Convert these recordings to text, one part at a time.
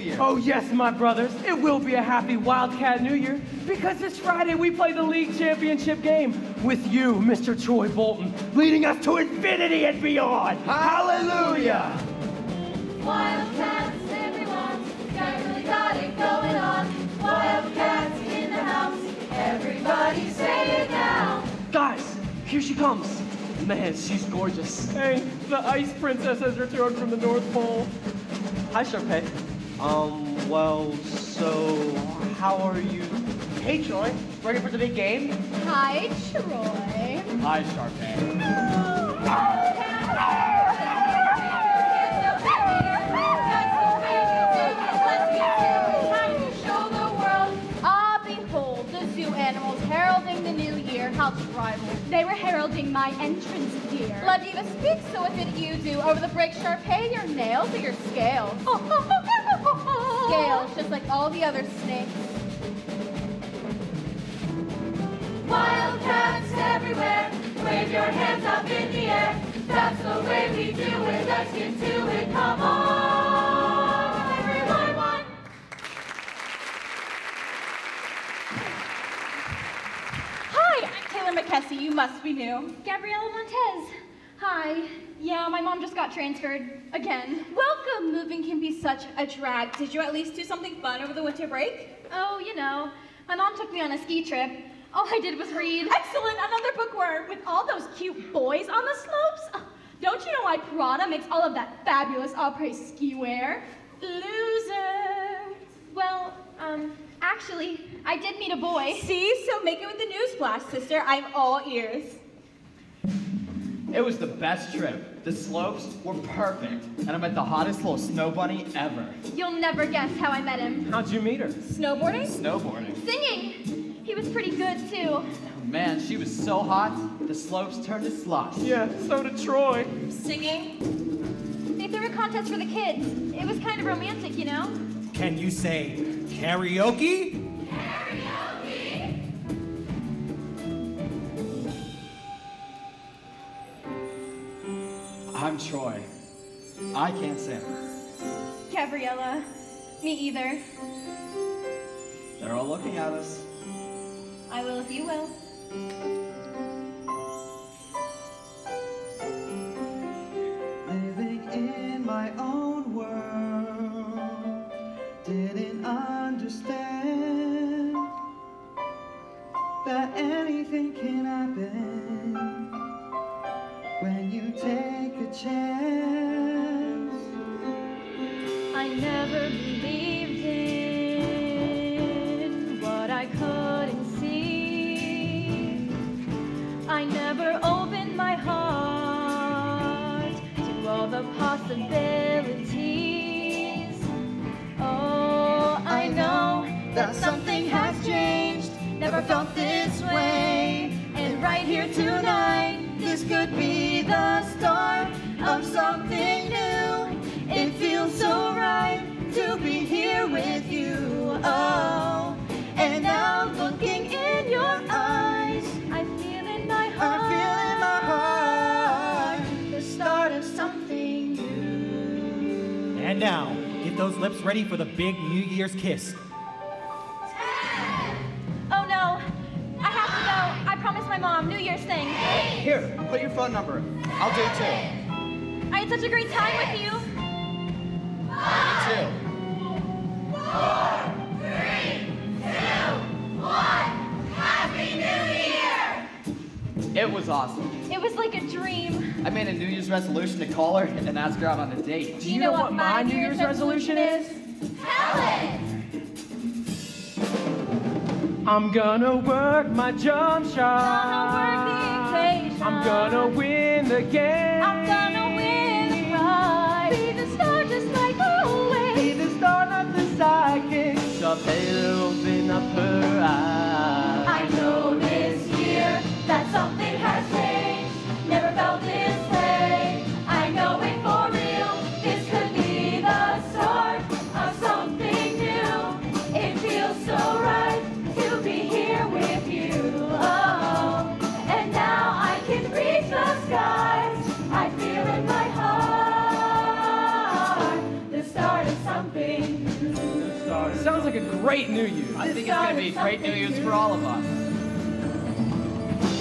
New Year. Oh, yes, my brothers. It will be a happy Wildcat New Year because this Friday we play the league championship game with you, Mr. Troy Bolton, leading us to infinity and beyond. Hallelujah! Wildcats, everyone. Guys really got it going on. Wildcats in the house. Everybody say it now. Guys, here she comes. Man, she's gorgeous. Hey, the Ice Princess has returned from the North Pole. Hi, Sharpay. Um, well, so how are you? Hey, Troy. Ready for the big game? Hi, Troy. Hi, Sharpay. Ah, behold, the zoo animals heralding the new year. How tribal. They were heralding my entrance, dear. Let Diva speak, so what did you do? Over the break, Sharpay, your nails or your scales? scales, just like all the other snakes. Wildcats everywhere, wave your hands up in the air. That's the way we do it. Let's get to it. Come on, everyone. Hi, I'm Taylor McKessie. You must be new. Gabriella Montez. Hi. Yeah, my mom just got transferred again. Welcome. Moving can be such a drag. Did you at least do something fun over the winter break? Oh, you know, my mom took me on a ski trip. All I did was read. Excellent, another bookworm with all those cute boys on the slopes. Oh, don't you know why Prada makes all of that fabulous après ski wear? Loser. Well, um, actually, I did meet a boy. See? So make it with the news flash, sister. I'm all ears. It was the best trip. The slopes were perfect, and I met the hottest little snow bunny ever. You'll never guess how I met him. How'd you meet her? Snowboarding? Snowboarding. Singing. He was pretty good too. Oh, man, she was so hot, the slopes turned to slush. Yeah, so did Troy. Singing? They threw a contest for the kids. It was kind of romantic, you know? Can you say karaoke? I'm Troy. I can't sing. Gabriella. Me either. They're all looking at us. I will if you will. And ask her out on a date. Do you know what my New Year's resolution is? I'm gonna work my jump shot. Gonna work. I'm gonna win the game. New Year. I think it's gonna be great New Year's for all of us.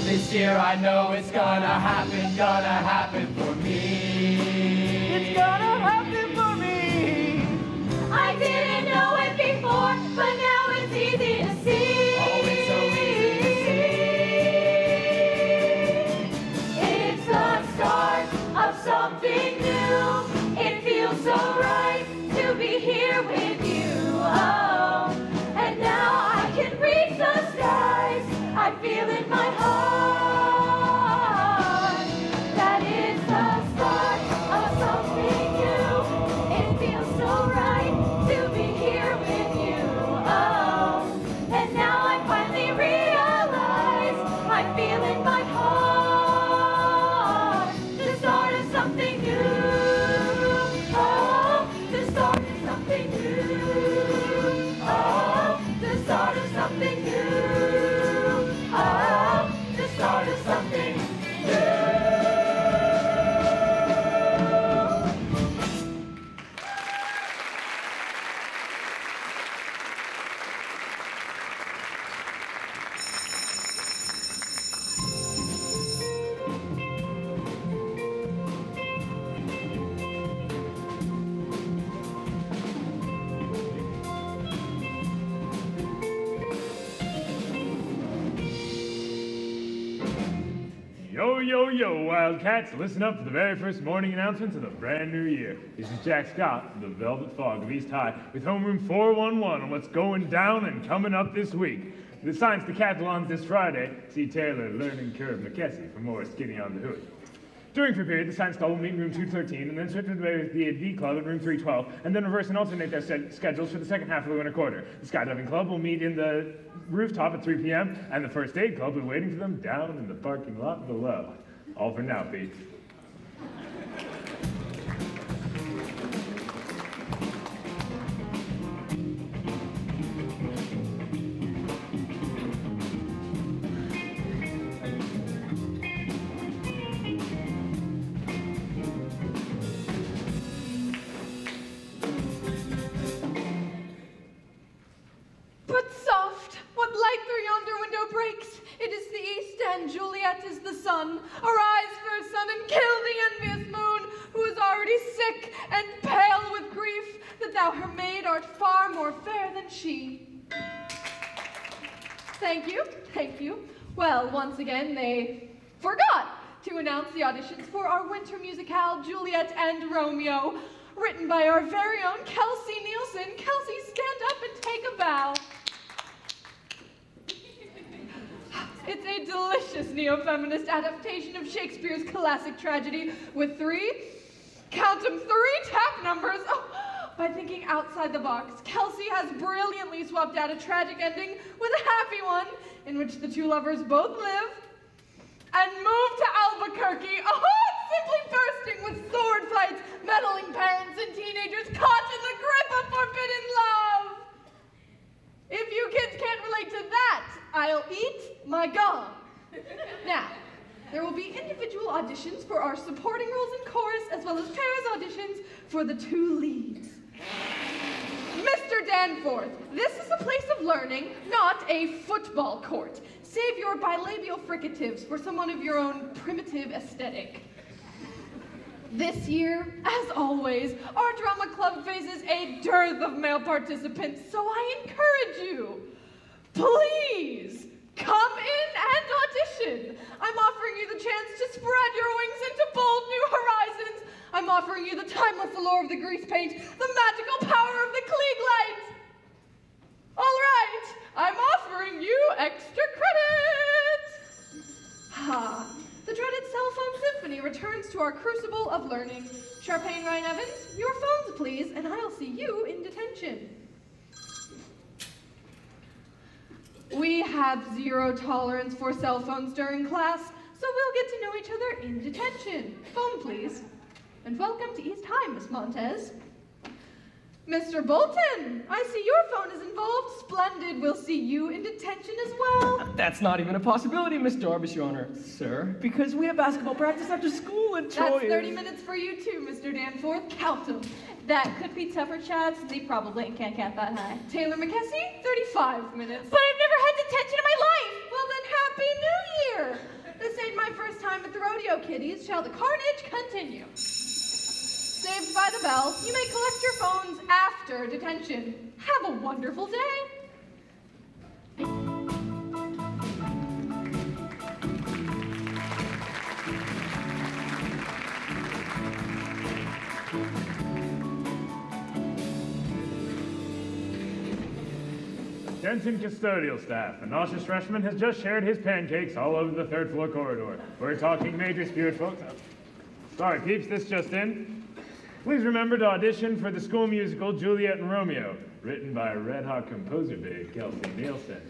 This year I know it's gonna happen, gonna happen listen up for the very first morning announcements of the brand new year. This is Jack Scott the Velvet Fog of East High with Homeroom 411 on what's going down and coming up this week. The science decathlons this Friday. See Taylor, Learning Curve, McKessie for more Skinny on the Hood. During free period, the science club will meet in room 213 and then switch away with the AD club in room 312 and then reverse and alternate their schedules for the second half of the winter quarter. The skydiving club will meet in the rooftop at 3 p.m. and the first aid club will be waiting for them down in the parking lot below. All for now, Pete. Neo-feminist adaptation of Shakespeare's classic tragedy with three, count them, three tap numbers. Oh, by thinking outside the box, Kelsi has brilliantly swapped out a tragic ending with a happy one in which the two lovers both live and move to Albuquerque. Oh, simply bursting with sword fights, meddling parents, and teenagers caught in the grip of forbidden love. If you kids can't relate to that, I'll eat my gum. Now, there will be individual auditions for our supporting roles in chorus, as well as pairs auditions for the two leads. Mr. Danforth, this is a place of learning, not a football court. Save your bilabial fricatives for someone of your own primitive aesthetic. This year, as always, our drama club faces a dearth of male participants, so I encourage you, please come in and audition. I'm offering you the chance to spread your wings into bold new horizons. I'm offering you the timeless allure of the grease paint, the magical power of the Klieg light. All right, I'm offering you extra credit. Ha. The dreaded cell phone symphony returns to our crucible of learning. Sharpay and Ryan Evans, your phones, please, and I'll see you in detention. We have zero tolerance for cell phones during class, so we'll get to know each other in detention. Phone, please. And welcome to East High, Miss Montez. Mr. Bolton, I see your phone is involved. Splendid. We'll see you in detention as well. That's not even a possibility, Miss Darbus, Your Honor. Sir, because we have basketball practice after school and Troy That's 30 minutes for you too, Mr. Danforth. Count them. That could be tougher, Chad, since he probably can't count that high. Taylor McKessie, 35 minutes. But I've never had detention in my life! Well then, Happy New Year! This ain't my first time at the rodeo, kiddies. Shall the carnage continue? Saved by the bell, you may collect your phones after detention. Have a wonderful day. Attention custodial staff. A nauseous freshman has just shared his pancakes all over the third floor corridor. We're talking major spirit, folks. Sorry, peeps, this just in. Please remember to audition for the school musical Juliet and Romeo, written by red hot composer babe Kelsi Nielsen.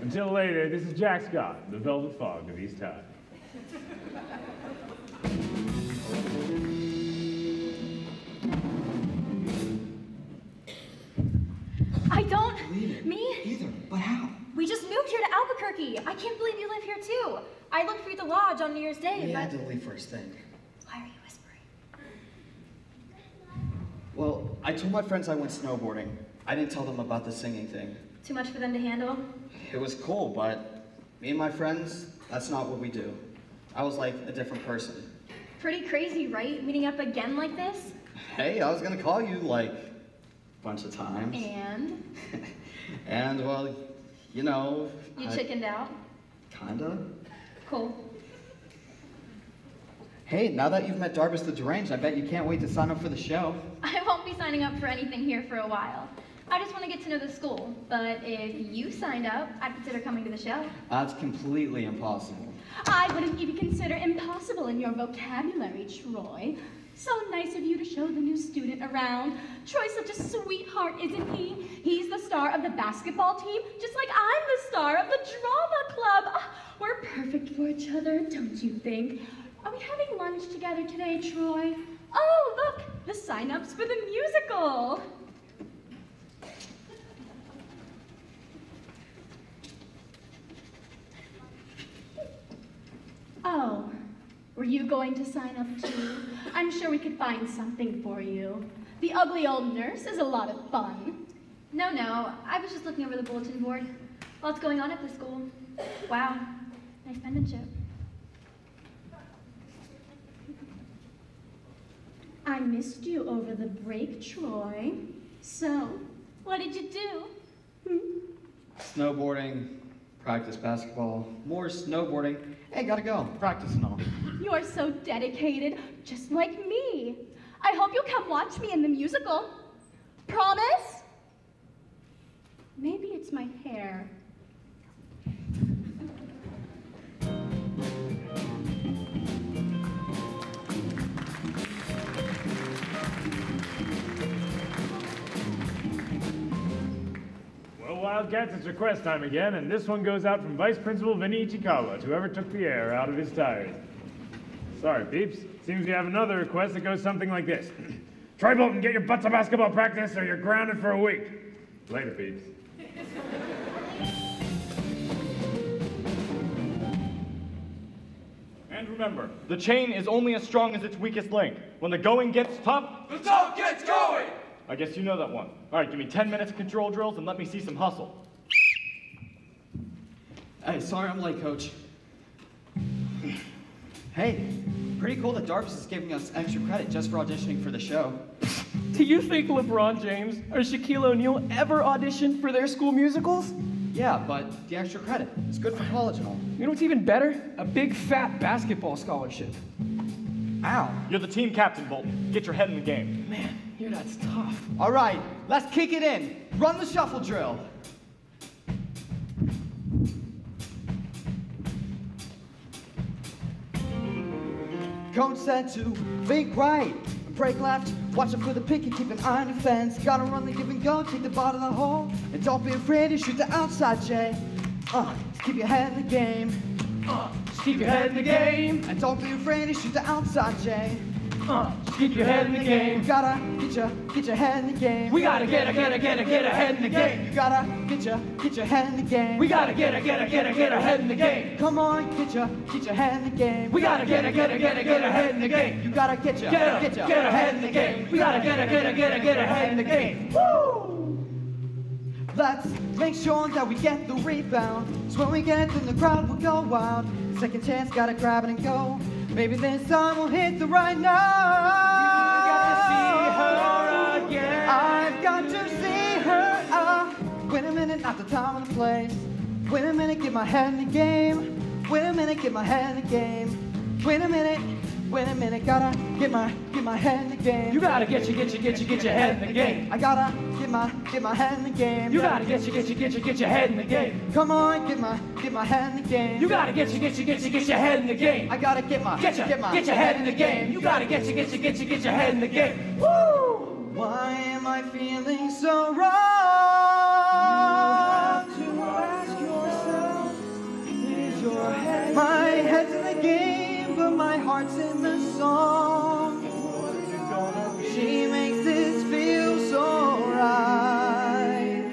Until later, this is Jack Scott, the Velvet Fog of East High. I don't. Believe it. Me? Either, but how? We just moved here to Albuquerque. I can't believe you live here too. I looked for you at the lodge on New Year's Day, We but had to leave first thing. why are you whispering? Well, I told my friends I went snowboarding. I didn't tell them about the singing thing. Too much for them to handle? It was cool, but me and my friends, that's not what we do. I was like a different person. Pretty crazy, right? Meeting up again like this? Hey, I was gonna call you like bunch of times. And And well, you know. you I- chickened out? Kinda. Cool. Hey, now that you've met Darbus the Deranged, I bet you can't wait to sign up for the show. I won't be signing up for anything here for a while. I just want to get to know the school. But if you signed up, I'd consider coming to the show. That's completely impossible. I wouldn't even consider impossible in your vocabulary, Troy. So nice of you to show the new student around. Troy's such a sweetheart, isn't he? He's the star of the basketball team, just like I'm the star of the drama club. Ah, we're perfect for each other, don't you think? Are we having lunch together today, Troy? Oh, look, the sign-ups for the musical. Oh, were you going to sign up too? I'm sure we could find something for you. The ugly old nurse is a lot of fun. No, no, I was just looking over the bulletin board. Lots going on at the school. Wow, nice penmanship. I missed you over the break, Troy. So, what did you do? Snowboarding, practice basketball, more snowboarding. Hey, gotta go. Practice and all. You're so dedicated, just like me. I hope you'll come watch me in the musical. Promise? Maybe it's my hair. Wildcats, it's request time again, and this one goes out from Vice Principal Vinny Ichikawa to whoever took the air out of his tires. Sorry, peeps. Seems we have another request that goes something like this. Troy Bolton, get your butts to basketball practice or you're grounded for a week. Later, peeps. And remember, the chain is only as strong as its weakest link. When the going gets tough, The top gets going! I guess you know that one. All right, give me 10 minutes of control drills and let me see some hustle. Hey, sorry I'm late, coach. Hey, pretty cool that Darbus is giving us extra credit just for auditioning for the show. Do you think LeBron James or Shaquille O'Neal ever auditioned for their school musicals? Yeah, but the extra credit. It's good for college and all. You know what's even better? A big fat basketball scholarship. Ow. You're the team captain, Bolton. Get your head in the game. Man, that's tough. All right, let's kick it in. Run the shuffle drill. Coach said to think right, break left, watch out for the pick and keep an eye on the fence. Gotta run the give and go, take the ball to the hole, and don't be afraid to shoot the outside, Jay. Uh, keep your head in the game. Uh, just keep your head in the game. And don't be afraid to shoot the outside, Jay. Uh, keep your head in the game. You gotta get your get your head in the game. We gotta get a get a get a get ahead in the game. You gotta get your get your head in the game. We gotta get a get a get a get ahead in the game. Come on, get your get your head in the game. We gotta get a get a get a get ahead in the game. You gotta get your Get up, get get ahead in the game. We gotta get a get a get a get ahead in the game. Woo! Let's make sure that we get the rebound. So when we get then the crowd will go wild. Second chance, gotta grab it and go. Maybe this time we'll hit the right note. her again. I've got to see her. Uh, wait a minute, not the time and the place. Wait a minute, get my head in the game. Wait a minute, get my head in the game. Wait a minute, wait a minute, gotta get my get my head in the game. You gotta get your get your get your get your head in the game. I gotta get my get my head in the game. You gotta get your get your get your get your head in the game. Come on, get my get my head in the game. You gotta get your get your get your get your head in the game. I gotta get my Get your get my get your head in the game. You gotta get your get your get your get your head in the game. Woo! Why am I feeling so wrong? Heart's in the song. She makes this feel so right.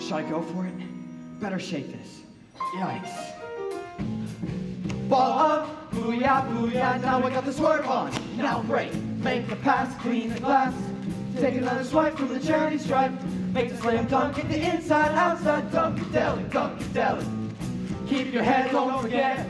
Should I go for it? Better shake this. Yikes. Ball up, booyah, booyah, now I got the swerve on. Now break, make the pass, clean the glass. Take another swipe from the charity stripe. Make the slam dunk, get the inside, outside, dunk deli, dunk deli. Keep your head, don't forget.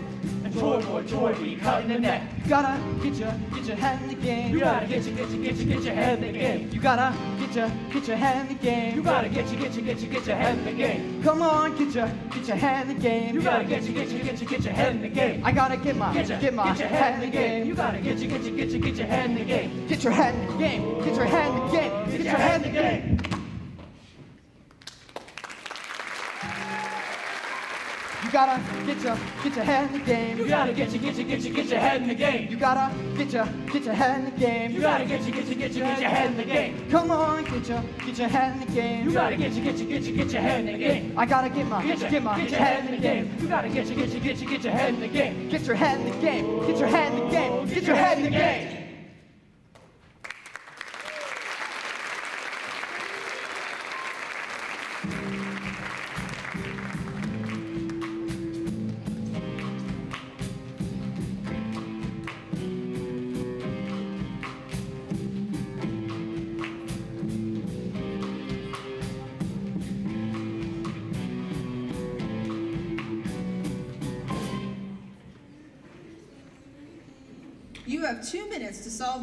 Troy boy, Troy be cutting the neck. You gotta get your, get your head in the game. You gotta get your get your get your get your head in the game. You gotta get your, get your head in the game. You gotta get your get your get your get your head in the game. Come on, get your, get your head in the game. You gotta get your get your get your get your head in the game. I gotta get my, Get your, get my get your head in the game. You gotta get your, get your, get your, get your head in the game. Get your head in the game. Get your head in the game. Get your head in the game. You gotta get your get your head in the game. You gotta get your, get your, get your, get your head in the game. You gotta get your get your head in the game. You gotta get your, get your, get your, get your head in the game. Come on, get your get your head in the game. You gotta get your, get your, get your, get your head in the game. I gotta get my Get your, get my get your head in the game. You gotta get your, get your, get your, get your head in the game. Get your head in the game. Get your head in the game. Get your head in the game.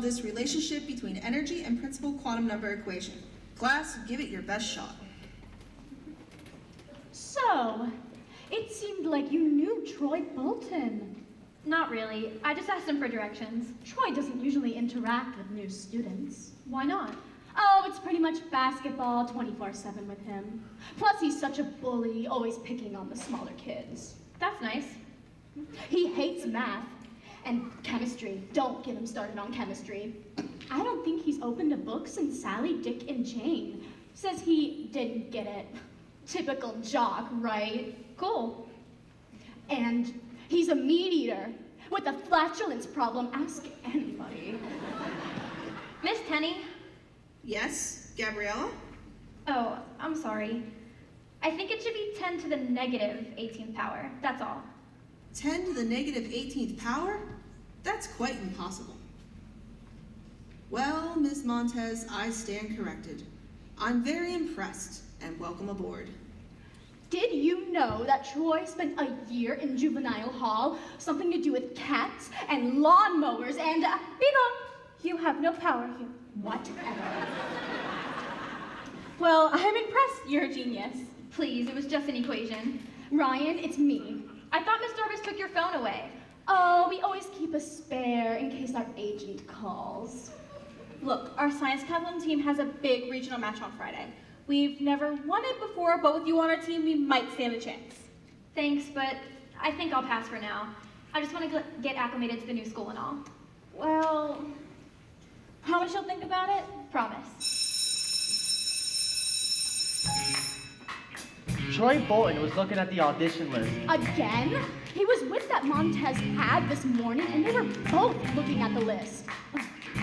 This relationship between energy and principal quantum number equation. Class, give it your best shot. So, it seemed like you knew Troy Bolton. Not really. I just asked him for directions. Troy doesn't usually interact with new students. Why not? Oh, it's pretty much basketball 24 7 with him. Plus, he's such a bully, always picking on the smaller kids. That's nice. He hates math and chemistry. Don't get him started on chemistry. I don't think he's opened a book since Sally, Dick, and Jane. Says he didn't get it. Typical jock, right? Cool. And he's a meat eater with a flatulence problem. Ask anybody. Miss Tenny? Yes, Gabriella? Oh, I'm sorry. I think it should be 10 to the negative 18th power. That's all. 10 to the negative 18th power? That's quite impossible. Well, Miss Montez, I stand corrected. I'm very impressed, and welcome aboard. Did you know that Troy spent a year in juvenile hall? Something to do with cats and lawnmowers and. Uh, Viva! You have no power here. Whatever. well, I'm impressed. You're a genius. Please, it was just an equation. Ryan, it's me. I thought Miss Darbus took your phone away. Oh, we always keep a spare in case our agent calls. Look, our science decathlon team has a big regional match on Friday. We've never won it before, but with you on our team, we might stand a chance. Thanks, but I think I'll pass for now. I just want to get acclimated to the new school and all. Well, promise you'll think about it? Promise. Troy Bolton was looking at the audition list. Again? He was with that Montez ad this morning, and they were both looking at the list.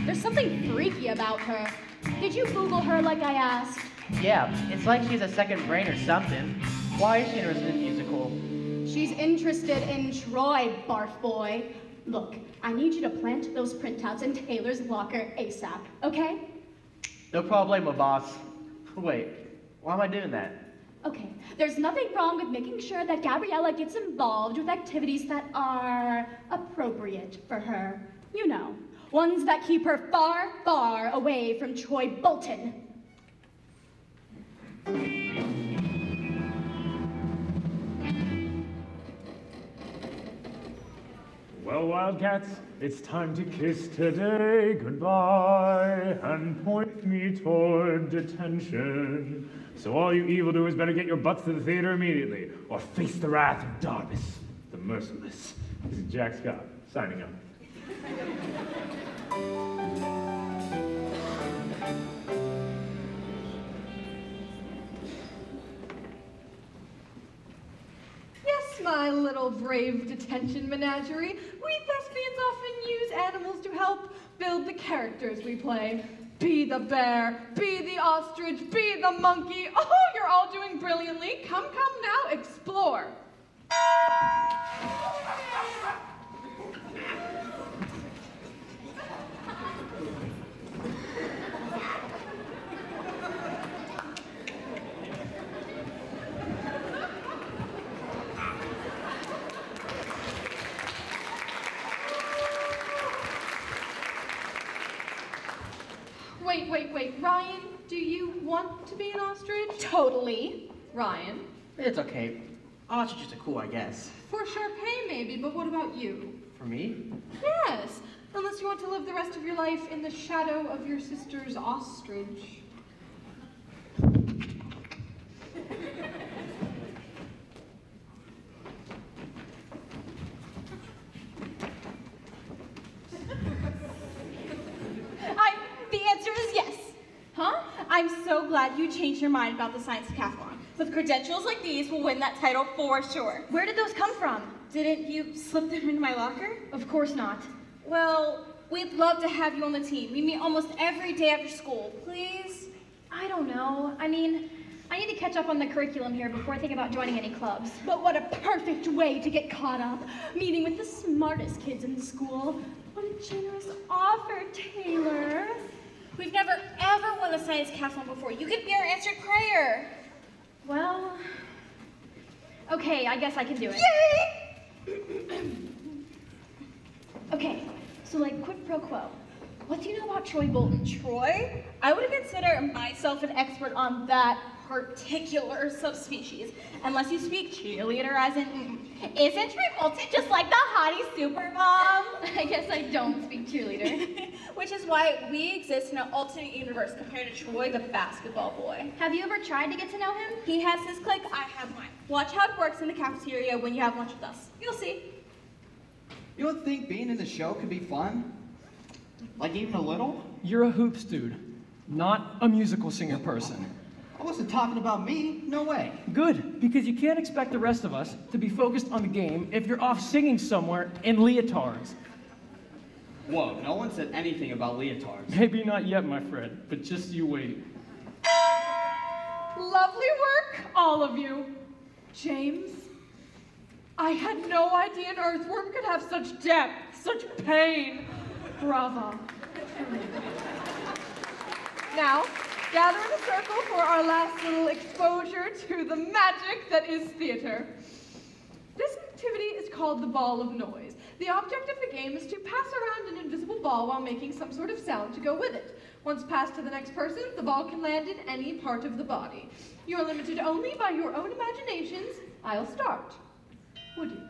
There's something freaky about her. Did you Google her like I asked? Yeah, it's like she's a second brain or something. Why is she interested in musical? She's interested in Troy, barf boy. Look, I need you to plant those printouts in Taylor's locker ASAP, okay? No problem, my boss. Wait, why am I doing that? Okay, there's nothing wrong with making sure that Gabriella gets involved with activities that are appropriate for her. You know, ones that keep her far, far away from Troy Bolton. Well, Wildcats, it's time to kiss today goodbye and point me toward detention. So all you evildoers better get your butts to the theater immediately, or face the wrath of Darbus, the merciless. This is Jack Scott, signing out. My little brave detention menagerie. We thespians often use animals to help build the characters we play. Be the bear, be the ostrich, be the monkey. Oh, you're all doing brilliantly. Come, come now, explore. Wait, wait, wait. Ryan, do you want to be an ostrich? Totally. Ryan? It's okay. Ostriches are cool, I guess. For Sharpay, maybe, but what about you? For me? Yes, unless you want to live the rest of your life in the shadow of your sister's ostrich. I, the answer is yes. Huh? I'm so glad you changed your mind about the science decathlon. With credentials like these, we'll win that title for sure. Where did those come from? Didn't you slip them into my locker? Of course not. Well, we'd love to have you on the team. We meet almost every day after school. Please? I don't know. I mean, I need to catch up on the curriculum here before I think about joining any clubs. But what a perfect way to get caught up. Meeting with the smartest kids in the school. What a generous offer, Taylor. We've never ever won a science decathlon before. You could be our answered prayer. Well, okay, I guess I can do it. Yay! Okay, so like quid pro quo. What do you know about Troy Bolton? Troy? I would consider myself an expert on that particular subspecies. Unless you speak cheerleader as in, mm, isn't Troy Bolton just like the hottie super mom? I guess I don't speak cheerleader. Which is why we exist in an alternate universe compared to Troy the basketball boy. Have you ever tried to get to know him? He has his clique, I have mine. Watch how it works in the cafeteria when you have lunch with us. You'll see. You don't think being in the show could be fun? Like even a little? You're a hoops dude, not a musical singer person. I wasn't talking about me. No way. Good, because you can't expect the rest of us to be focused on the game if you're off singing somewhere in leotards. Whoa, no one said anything about leotards. Maybe not yet, my friend, but just you wait. Lovely work, all of you. James, I had no idea an earthworm could have such depth, such pain. Bravo. Now, gather in a circle for our last little exposure to the magic that is theater. This activity is called the ball of noise. The object of the game is to pass around an invisible ball while making some sort of sound to go with it. Once passed to the next person, the ball can land in any part of the body. You are limited only by your own imaginations. I'll start. Would you? Do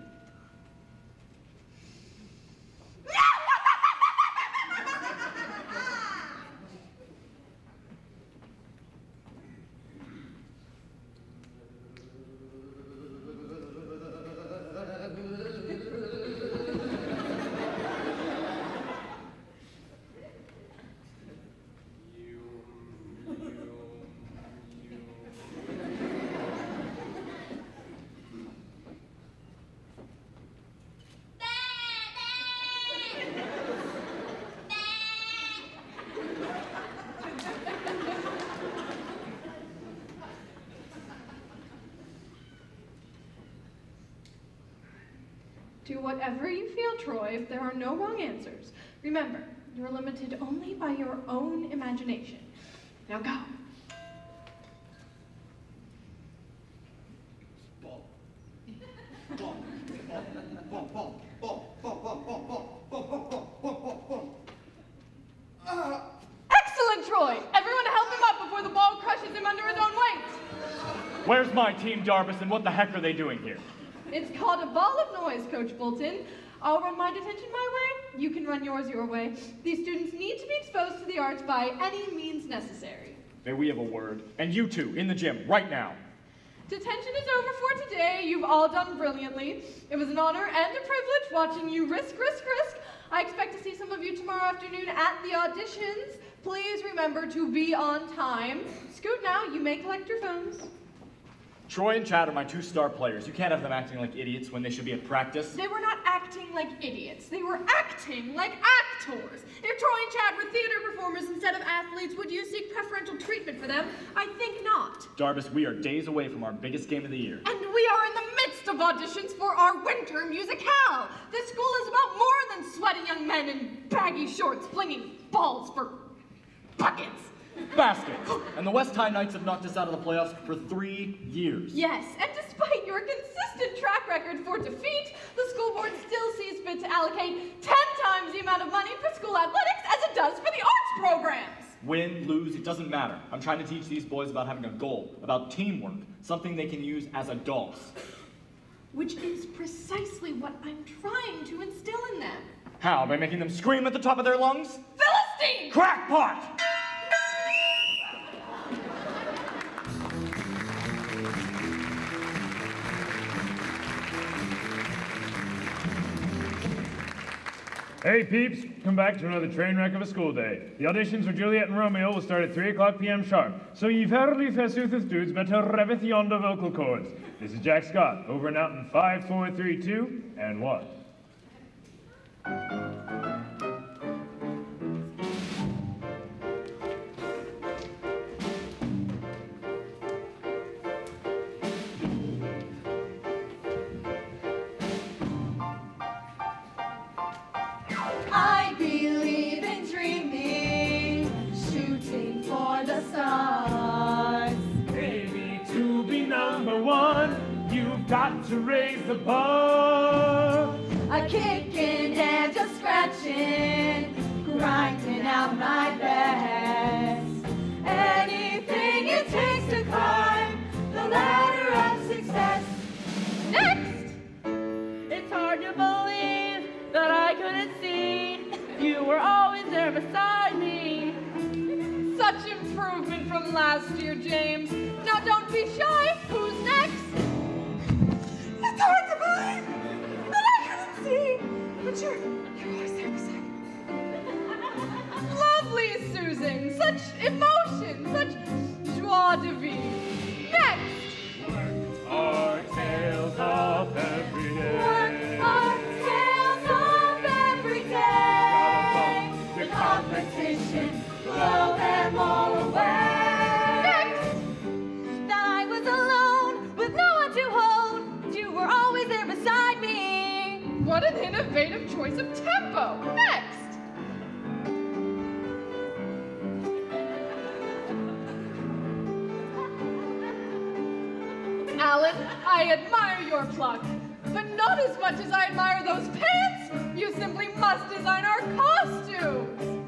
whatever you feel, Troy, if there are no wrong answers. Remember, you're limited only by your own imagination. Now go. Excellent, Troy! Everyone help him up before the ball crushes him under his own weight. Where's my team, Darbus, and what the heck are they doing here? It's called a ball of noise, Coach Bolton. I'll run my detention my way. You can run yours your way. These students need to be exposed to the arts by any means necessary. May we have a word? And you two, in the gym, right now. Detention is over for today. You've all done brilliantly. It was an honor and a privilege watching you risk, risk, risk. I expect to see some of you tomorrow afternoon at the auditions. Please remember to be on time. Scoot now, you may collect your phones. Troy and Chad are my two star players. You can't have them acting like idiots when they should be at practice. They were not acting like idiots. They were acting like actors. If Troy and Chad were theater performers instead of athletes, would you seek preferential treatment for them? I think not. Darbus, we are days away from our biggest game of the year. And we are in the midst of auditions for our winter musicale. This school is about more than sweaty young men in baggy shorts flinging balls for buckets. Baskets! And the West High Knights have knocked us out of the playoffs for three years. Yes, and despite your consistent track record for defeat, the school board still sees fit to allocate 10 times the amount of money for school athletics as it does for the arts programs. Win, lose, it doesn't matter. I'm trying to teach these boys about having a goal, about teamwork, something they can use as adults. Which is precisely what I'm trying to instill in them. How? By making them scream at the top of their lungs? Philistine! Crackpot! Hey peeps, come back to another train wreck of a school day. The auditions for Juliet and Romeo will start at 3 o'clock p.m. sharp, so ye verily forsooth dudes better reveth yonder vocal cords. This is Jack Scott, over and out in 5, 4, 3, 2, and 1. Got to raise the bar. A kicking and a scratching, grinding out my best. Anything it takes to climb the ladder of success. Next! It's hard to believe that I couldn't see you were always there beside me. Such improvement from last year, James. Now don't be shy. Who's next? It's hard to believe that I couldn't see, but you're, you're always there beside me. Lovely Susan. Such emotion. Such joie de vivre. Next. Of tempo. Next. Alan, I admire your pluck, but not as much as I admire those pants. You simply must design our costumes.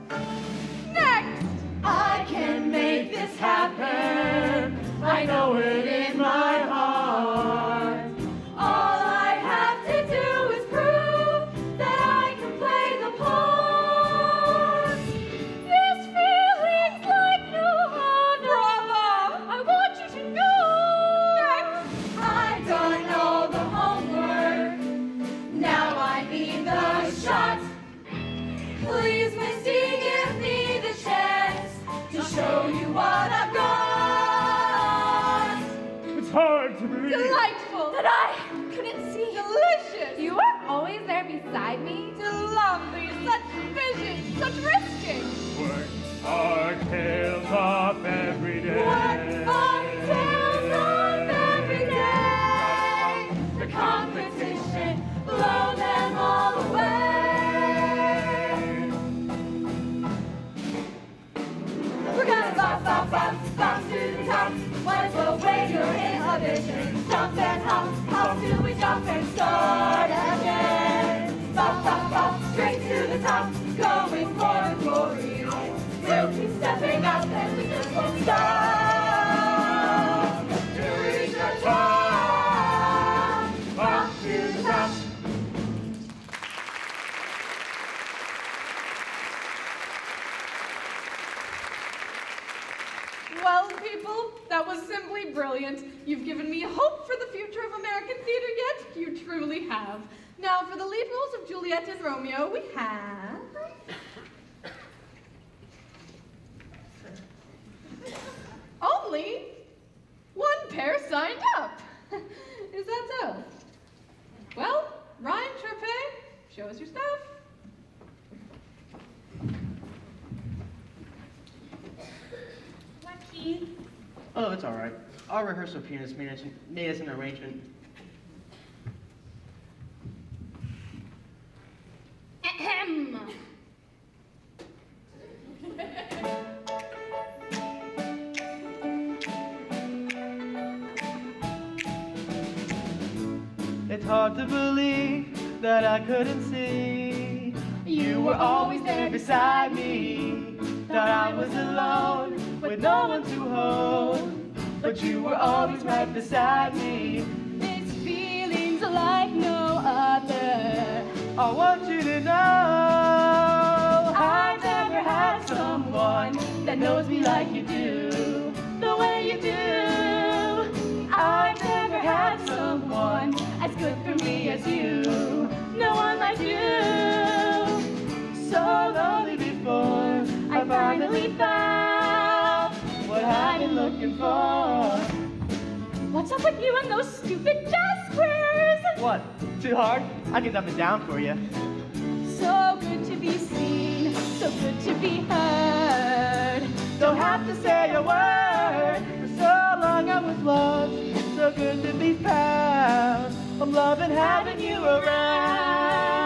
Next. I can make this happen. I know it in was simply brilliant. You've given me hope for the future of American theater yet. You truly have. Now, for the lead roles of Juliet and Romeo, we have. Only one pair signed up. Is that so? Well, Ryan Sharpay, show us your stuff. Lucky. Oh, it's all right. Our rehearsal pianist made us, made us an arrangement. Ahem. It's hard to believe that I couldn't see. You were always there beside me. That I was alone with no one to hold. But you were always right beside me. This feeling's like no other. I want you to know I've never had someone that knows me like you do, the way you do. I've never had someone as good for me as you, no one like you. so lonely before I finally found I've been looking for. What's up with you and those stupid jazz squares? What? Too hard? I can dumb it down for you. So good to be seen, so good to be heard. Don't have to say a word. For so long I was lost. So good to be found. I'm loving having you around.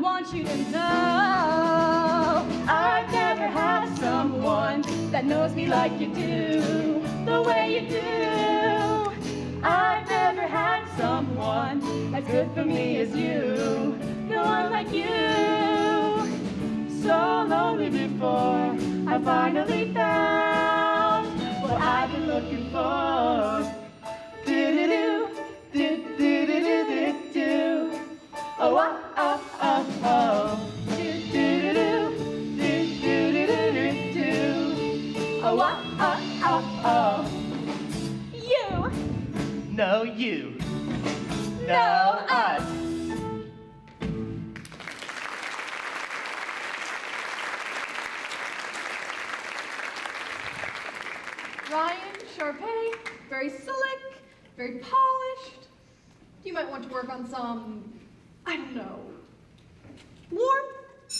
Want you to know I've never had someone that knows me like you do, the way you do. I've never had someone as good for me as you, no one like you. So lonely before I finally found what I've been looking for. No, you. no us. Ryan Sharpay, very slick, very polished. You might want to work on some, I don't know, warmth. It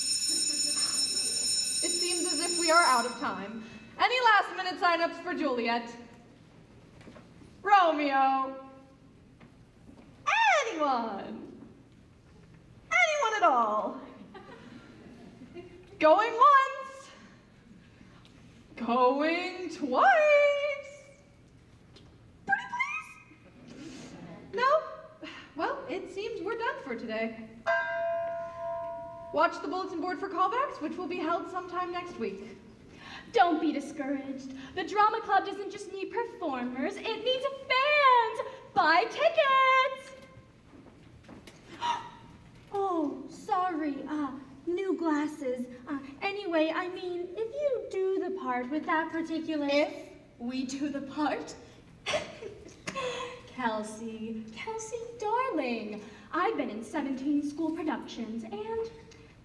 seems as if we are out of time. Any last minute signups for Juliet? Romeo? Anyone? Anyone at all? Going once? Going twice? Pretty please? No? Well, it seems we're done for today. Watch the bulletin board for callbacks, which will be held sometime next week. Don't be discouraged. The drama club doesn't just need performers, it needs fans. Buy tickets. Oh, sorry. Uh, new glasses. Uh, anyway, I mean, if you do the part with that particular. If we do the part. Kelsi, Kelsi, darling, I've been in 17 school productions, and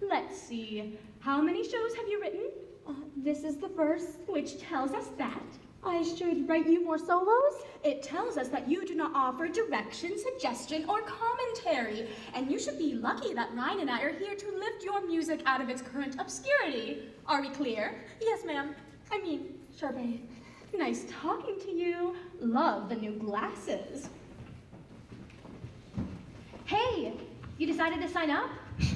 let's see, how many shows have you written? Uh, this is the first. Which tells us that. I should write you more solos? It tells us that you do not offer direction, suggestion, or commentary, and you should be lucky that Ryan and I are here to lift your music out of its current obscurity. Are we clear? Yes, ma'am. I mean, Sharpay. Nice talking to you. Love the new glasses. Hey, you decided to sign up?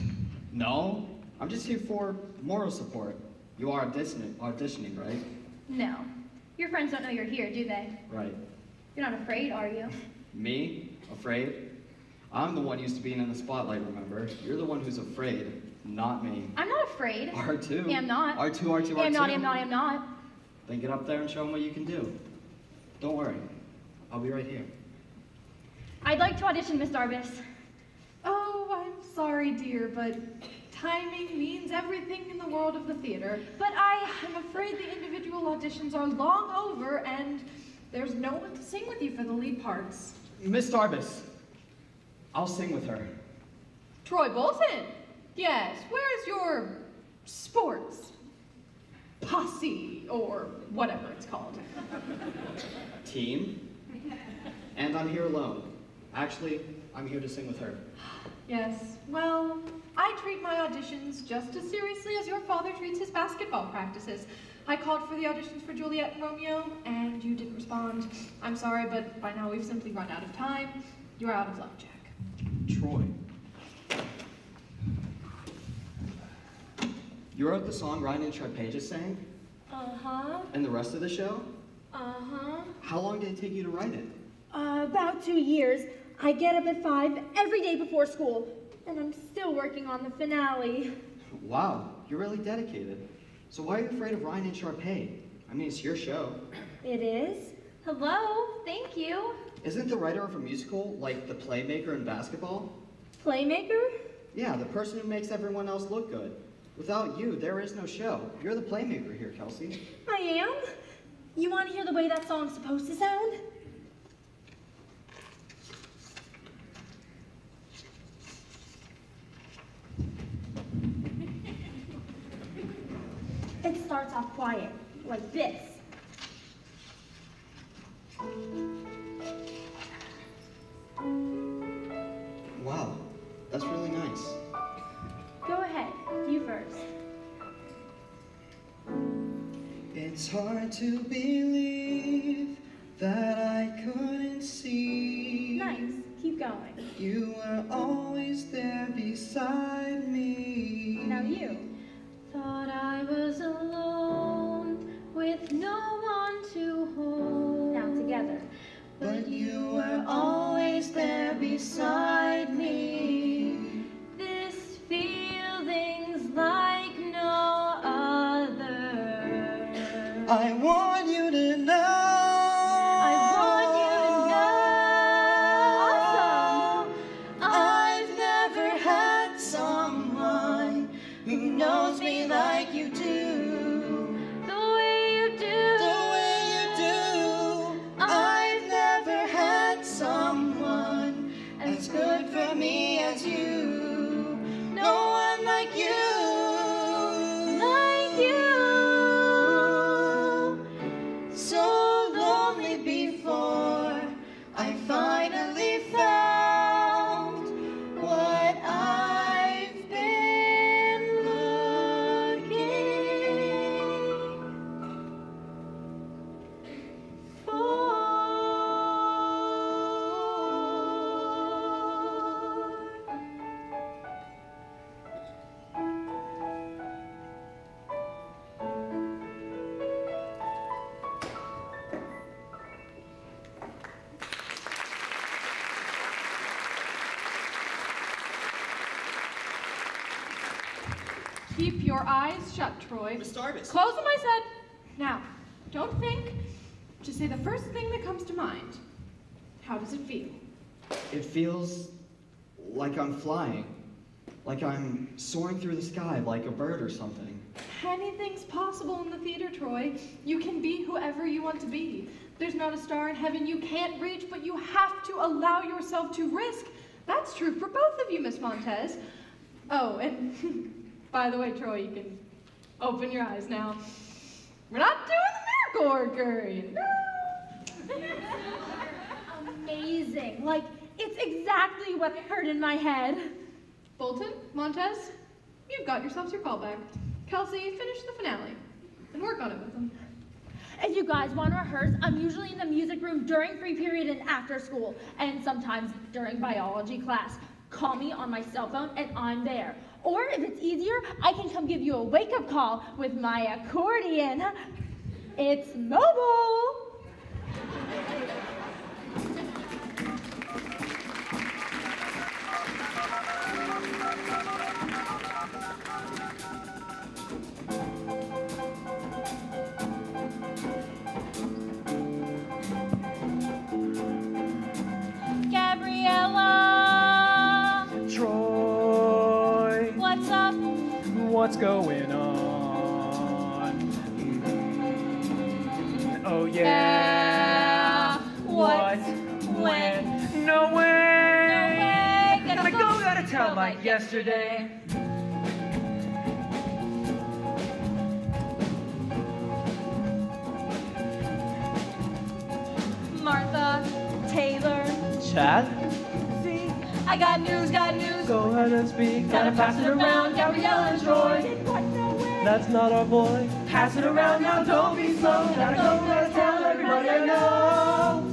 No, I'm just here for moral support. You are auditioning, auditioning, right? No. Your friends don't know you're here, do they? Right. You're not afraid, are you? Me? Afraid? I'm the one used to being in the spotlight, remember? You're the one who's afraid, not me. I'm not afraid. R2. I'm not. R2, R2, R2. Am not, I am not, I am not. Then get up there and show them what you can do. Don't worry. I'll be right here. I'd like to audition, Miss Darbus. Oh, I'm sorry, dear, but timing means everything in the world of the theater. But I am afraid the individual auditions are long over and there's no one to sing with you for the lead parts. Miss Darbus, I'll sing with her. Troy Bolton? Yes, where's your sports posse or whatever it's called? Team. And I'm here alone. Actually, I'm here to sing with her. Yes, well, I treat my auditions just as seriously as your father treats his basketball practices. I called for the auditions for Juliet and Romeo, and you didn't respond. I'm sorry, but by now we've simply run out of time. You're out of luck, Jack. Troy. You wrote the song Ryan and Sharpages sang? Uh-huh. And the rest of the show? Uh-huh. How long did it take you to write it? Uh, about two years. I get up at five every day before school, and I'm still working on the finale. Wow, you're really dedicated. So why are you afraid of Ryan and Sharpay? I mean, it's your show. It is? Hello, thank you. Isn't the writer of a musical like the playmaker in basketball? Playmaker? Yeah, the person who makes everyone else look good. Without you, there is no show. You're the playmaker here, Kelsi. I am? You want to hear the way that song's supposed to sound? It starts off quiet, like this. Wow, that's really nice. Go ahead, you first. It's hard to believe that I couldn't see. Nice, keep going. You were always there beside me. Now you. Thought I was alone with no one to hold. Now together. But you were always there beside me. This feeling's like no other. I want you to know. I'm through the sky like a bird or something. Anything's possible in the theater, Troy. You can be whoever you want to be. There's not a star in heaven you can't reach, but you have to allow yourself to risk. That's true for both of you, Miss Montez. Oh, and by the way, Troy, you can open your eyes now. We're not doing the miracle worker. you know? Amazing. Like, it's exactly what I heard in my head. Bolton, Montez, you've got yourselves your callback. Kelsi, finish the finale and work on it with them. If you guys want to rehearse, I'm usually in the music room during free period and after school, and sometimes during biology class. Call me on my cell phone and I'm there. Or if it's easier, I can come give you a wake up call with my accordion. It's mobile. What's going on. Mm, Oh yeah. What? When? No way. No way. Gonna go out of town like yesterday. Martha, Taylor. Chad? See, I got news, got news. Go ahead and speak. Gotta pass it around, Gabriella and Troy. That's not our boy. Pass it around now, don't be slow. Gotta go, gotta tell everybody I know.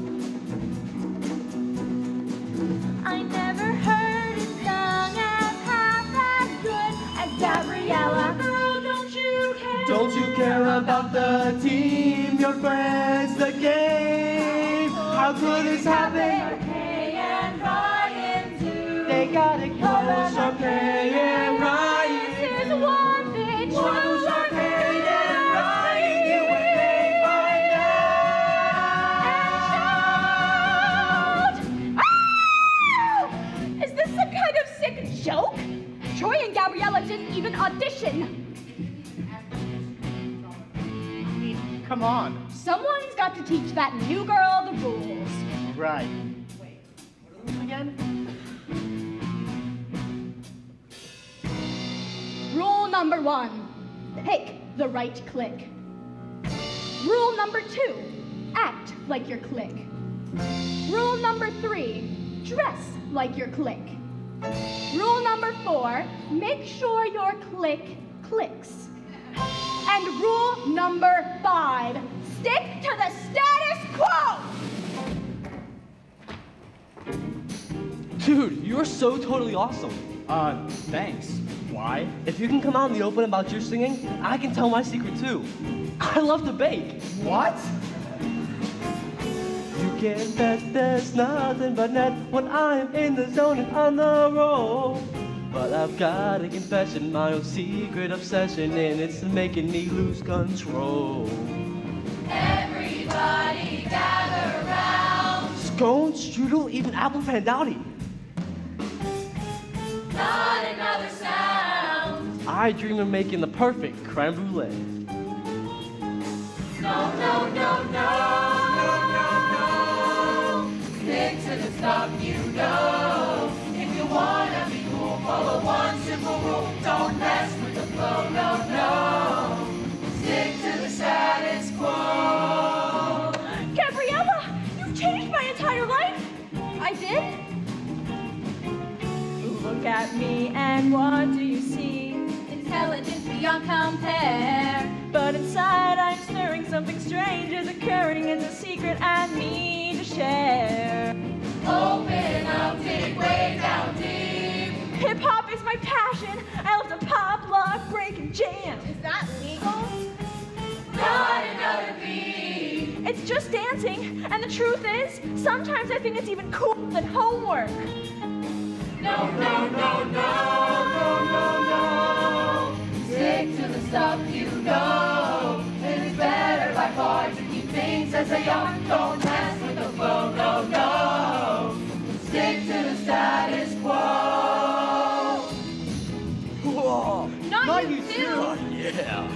I never heard it sung as half as good as Gabriella. Girl, don't you care? Don't you care about the team, your friends, the game? How could this happen? Kay and Ryan too. They got it close, Sharpay and Ryan. This is one big One show. who's Sharpay and Ryan. You and they Ah! Is this some kind of sick joke? Troy and Gabriella didn't even audition. Come on. Someone's got to teach that new girl the rules. Right. Wait what again? Number one, pick the right click. Rule number two, act like your click. Rule number three, dress like your click. Rule number four, make sure your click clicks. And rule number five, stick to the status quo! Dude, you're so totally awesome. Uh, thanks. Why? If you can come out in the open about your singing, I can tell my secret too. I love to bake. What? You can bet there's nothing but net when I'm in the zone and on the roll. But I've got a confession, my own secret obsession, and it's making me lose control. Everybody gather round. Scones, strudel, even apple pandowdy. Not another sound. I dream of making the perfect creme brulee. No, no, no, no. No, no, no. Stick to the stuff you know. If you wanna be cool, follow one simple rule. Don't mess with the flow, no, no. Stick to the status quo. Gabriella, you've changed my entire life! I did? Look at me and what do you see? Intelligence beyond compare. But inside I'm stirring something strange is occurring. It's a secret I need to share. Open up, dig way down deep. Hip hop is my passion. I love to pop, lock, break, and jam. Is that legal? Not another beat. It's just dancing, and the truth is, sometimes I think it's even cooler than homework. No, no, no, no, no, no, no. Stick to the stuff you know. It is better by far to keep things as they are. Don't mess with the flow, no, no. Stick to the status quo. Whoa! Not, you too! Oh, yeah.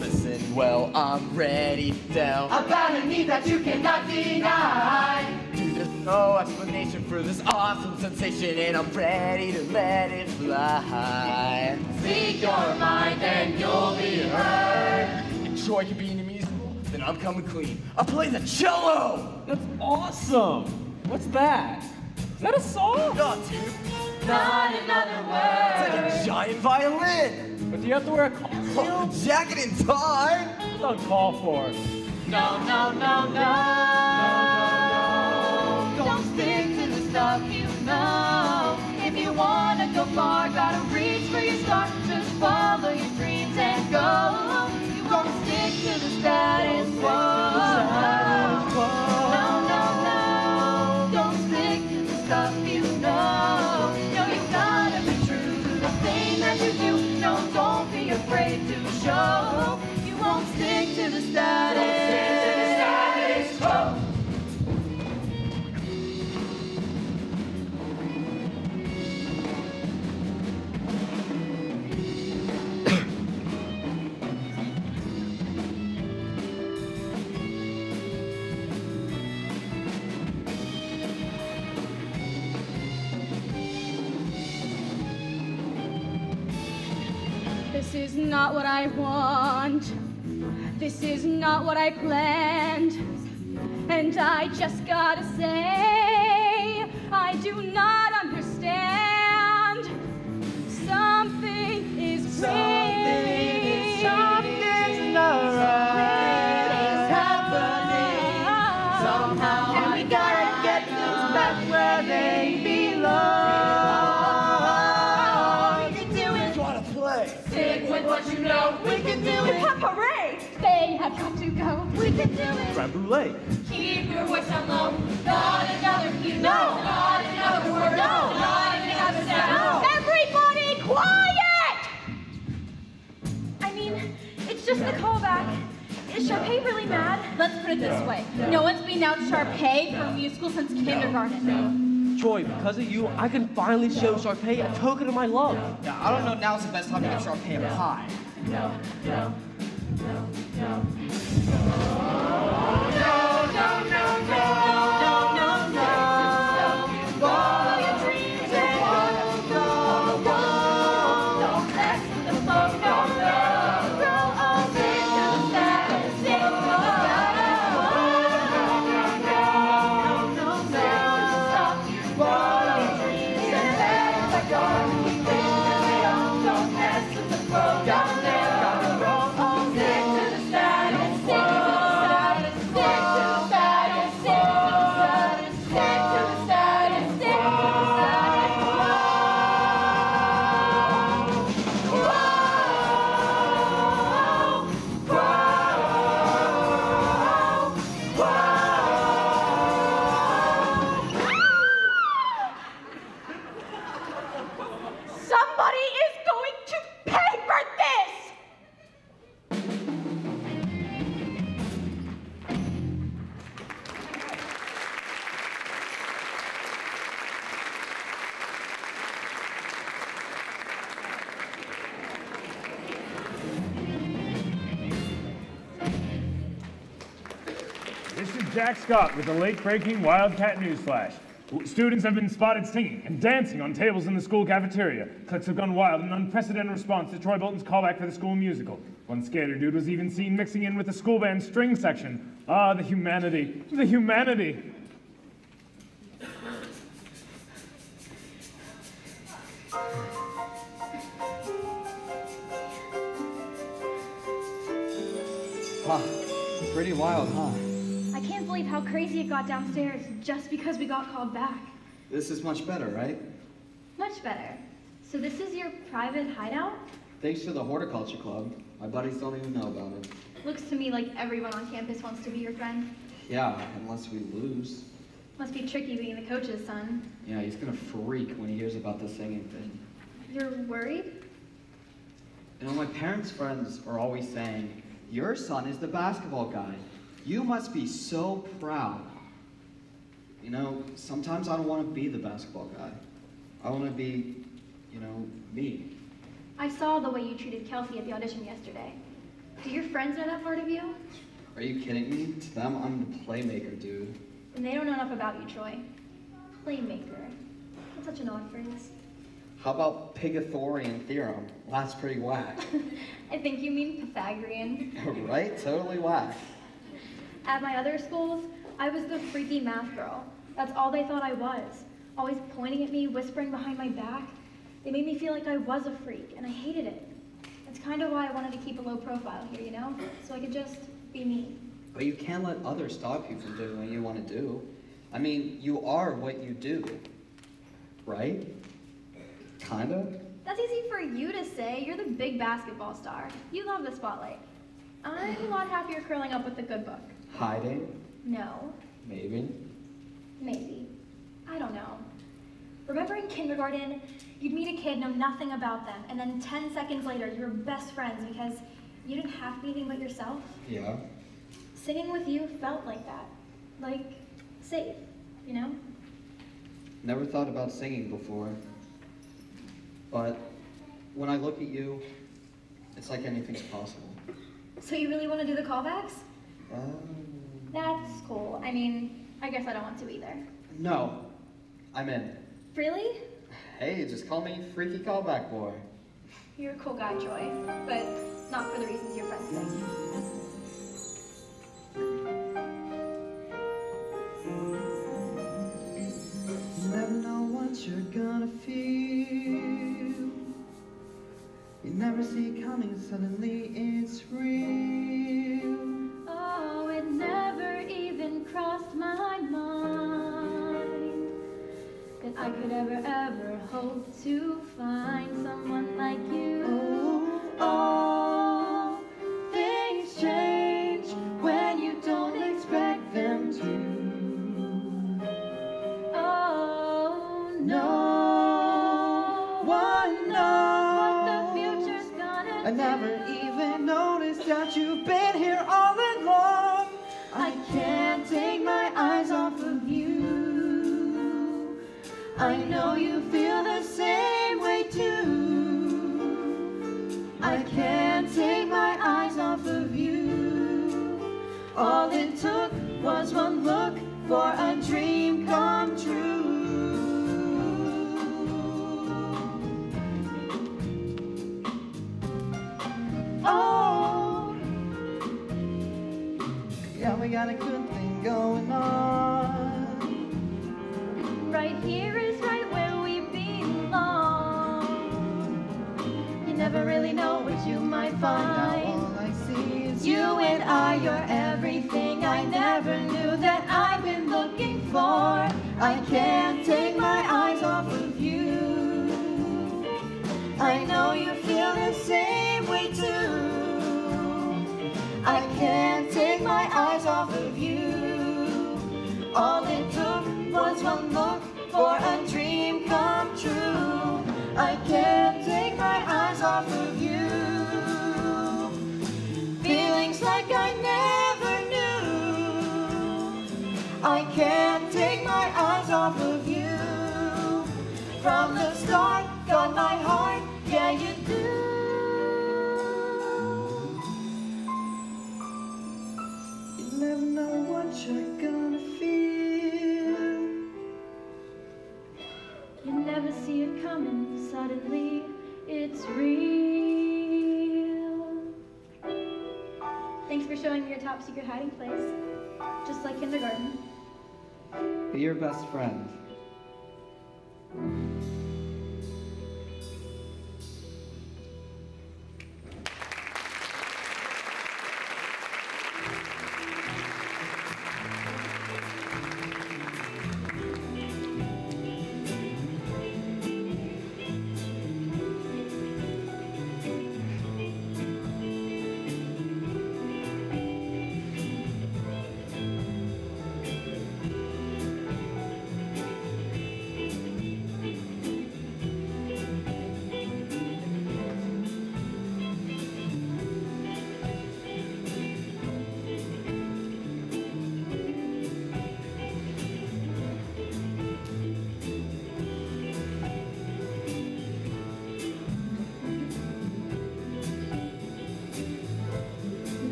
Listen, well, I'm ready to tell About a need that you cannot deny. Dude, there's no explanation for this awesome sensation, and I'm ready to let it fly. Speak your mind and you'll be heard. If Troy can be in a musical, then I'm coming clean. I play the cello! That's awesome. What's that? Is that a song? No, dude. Not another word. It's like a giant violin! But do you have to wear a costume? Oh, jacket and tie! It's uncalled for. No, no, no, no. Far, gotta reach for your star. Just follow your dreams and go. You won't stick to the status quo. No, no, no. Don't stick to the stuff you know. No, you gotta be true to the thing that you do. No, don't be afraid to show. You won't stick to the status. Is not what I want. This is not what I planned. And I just gotta say, I do not understand. Something is They have got to go. We can do it. Creme brulee. Keep your voice down low. Not another you know. Not another word. No. Not another sound. Everybody quiet! I mean, it's just the callback. Is Sharpay really mad? Let's put it this way. No one's been out Sharpay for a musical since kindergarten. Troy, because of you, I can finally show Sharpay a token of my love. Yeah, I don't know now's the best time to give Sharpay a pie. Somebody Jack Scott with the late breaking Wildcat News Flash. Students have been spotted singing and dancing on tables in the school cafeteria. Cliques have gone wild in an unprecedented response to Troy Bolton's callback for the school musical. One skater dude was even seen mixing in with the school band string section. Ah, the humanity. The humanity. Got downstairs just because we got called back. This is much better, right? Much better. So this is your private hideout? Thanks to the horticulture club. My buddies don't even know about it. Looks to me like everyone on campus wants to be your friend. Yeah, unless we lose. Must be tricky being the coach's son. Yeah, he's gonna freak when he hears about the singing thing. You're worried? You know, my parents' friends are always saying, Your son is the basketball guy. You must be so proud. You know, sometimes I don't want to be the basketball guy. I want to be, you know, me. I saw the way you treated Kelsi at the audition yesterday. Do your friends know that part of you? Are you kidding me? To them, I'm the playmaker, dude. And they don't know enough about you, Troy. Playmaker. That's such an odd phrase. How about Pythagorean theorem? That's pretty whack. I think you mean Pythagorean. right? Totally whack. At my other schools, I was the freaky math girl. That's all they thought I was. Always pointing at me, whispering behind my back. They made me feel like I was a freak, and I hated it. That's kind of why I wanted to keep a low profile here, you know? So I could just be me. But you can't let others stop you from doing what you want to do. I mean, you are what you do. Right? Kinda? That's easy for you to say. You're the big basketball star. You love the spotlight. I'm a lot happier curling up with the good book. Hiding? No, Maybe. Maybe. I don't know. Remember in kindergarten, you'd meet a kid, know nothing about them, and then 10 seconds later, you were best friends because you didn't have to be anything but yourself? Yeah. Singing with you felt like that. Like, safe, you know? Never thought about singing before. But when I look at you, it's like anything's possible. So you really want to do the callbacks? Um, That's cool. I mean, I guess I don't want to either. no, I'm in. Really? Hey, just call me Freaky Callback Boy. You're a cool guy, Troy, but not for the reasons your friends say. You never know what you're gonna feel. You never see it coming, suddenly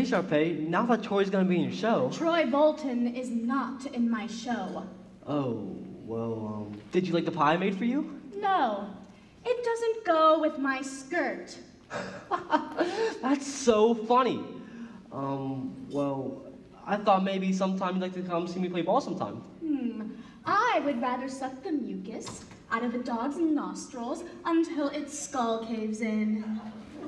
Hey, Sharpay, now that Troy's gonna be in your show. Troy Bolton is not in my show. Oh, well, um, did you like the pie I made for you? No, it doesn't go with my skirt. That's so funny. Um, well, I thought maybe sometime you'd like to come see me play ball sometime. Hmm. I would rather suck the mucus out of a dog's nostrils until its skull caves in.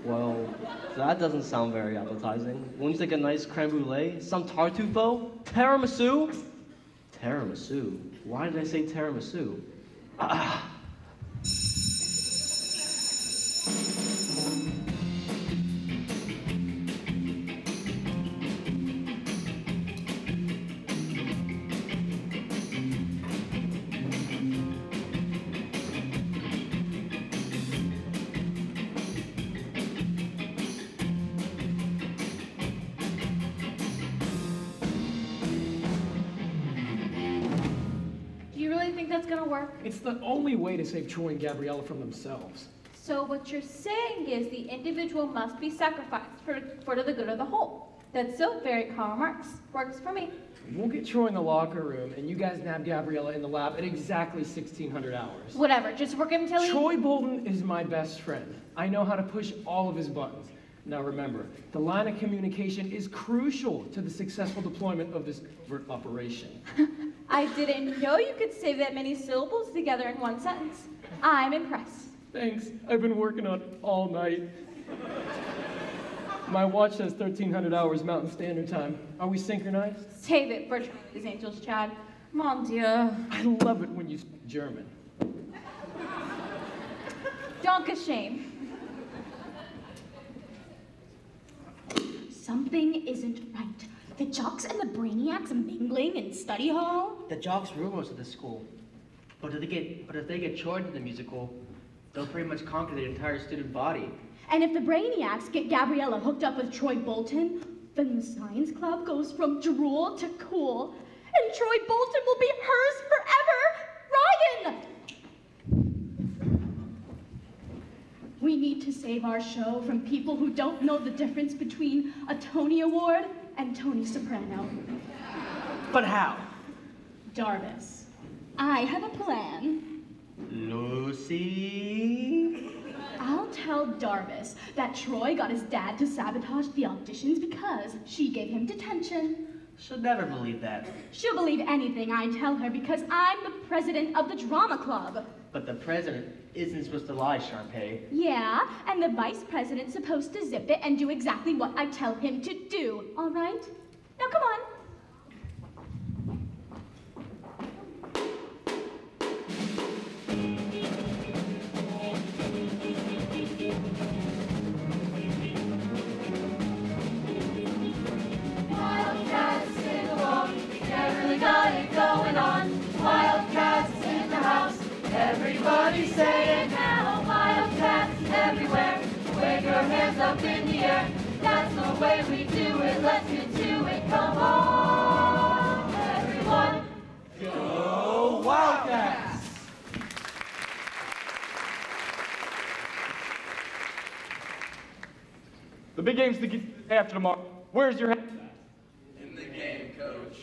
Well, that doesn't sound very appetizing. Wouldn't you like a nice creme brulee? Some tartufo? Tiramisu? Tiramisu? Why did I say tiramisu? Ah. The only way to save Troy and Gabriella from themselves. So what you're saying is the individual must be sacrificed for, for the good of the whole. That's so very Karl Marx. Works for me. We'll get Troy in the locker room, and you guys nab Gabriella in the lab at exactly 1600 hours. Whatever, just work him till he... Troy Bolton is my best friend. I know how to push all of his buttons. Now remember, the line of communication is crucial to the successful deployment of this operation. I didn't know you could say that many syllables together in one sentence. I'm impressed. Thanks. I've been working on it all night. My watch says 1300 hours Mountain Standard Time. Are we synchronized? Save it for Charlie's Angels, Chad. Mon Dieu. I love it when you speak German. Don't shame. Something isn't right. The jocks and the brainiacs mingling in study hall? The jocks rule most of the school. But if they get but if they get charged in the musical, they'll pretty much conquer the entire student body. And if the brainiacs get Gabriella hooked up with Troy Bolton, then the science club goes from drool to cool, and Troy Bolton will be hers forever. Ryan! We need to save our show from people who don't know the difference between a Tony Award and Tony Soprano. But how? Darbus, I have a plan. Lucy? I'll tell Darbus that Troy got his dad to sabotage the auditions because she gave him detention. She'll never believe that. She'll believe anything I tell her because I'm the president of the drama club. But the president isn't supposed to lie, Sharpay. Yeah, and the vice president's supposed to zip it and do exactly what I tell him to do, all right? Now come on. Way we do it, let's get to it, come on. Everyone, Go Wildcats! The big game's the g- after tomorrow. Where's your head? In the game, coach.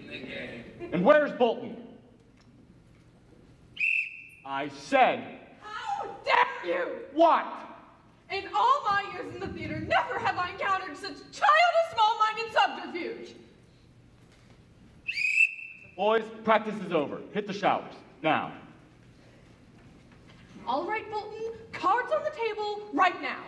In the game. And where's Bolton? I said, How dare you! what? In all my years in the theater, never have I encountered such childish, small-minded subterfuge. Boys, practice is over. Hit the showers. Now. All right, Bolton, cards on the table right now.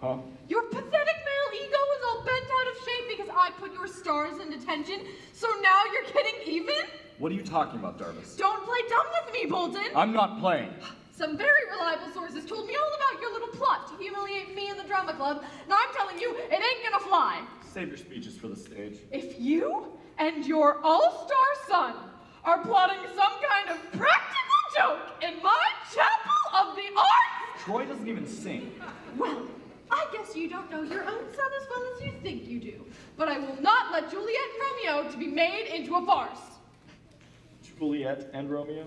Huh? Your pathetic male ego is all bent out of shape because I put your stars in detention, so now you're getting even? What are you talking about, Darbus? Don't play dumb with me, Bolton! I'm not playing. Some very reliable sources told me all about your little plot to humiliate me in the drama club, and I'm telling you, it ain't gonna fly. Save your speeches for the stage. If you and your all-star son are plotting some kind of practical joke in my chapel of the arts, Troy doesn't even sing. well, I guess you don't know your own son as well as you think you do. But I will not let Juliet and Romeo to be made into a farce. Juliet and Romeo?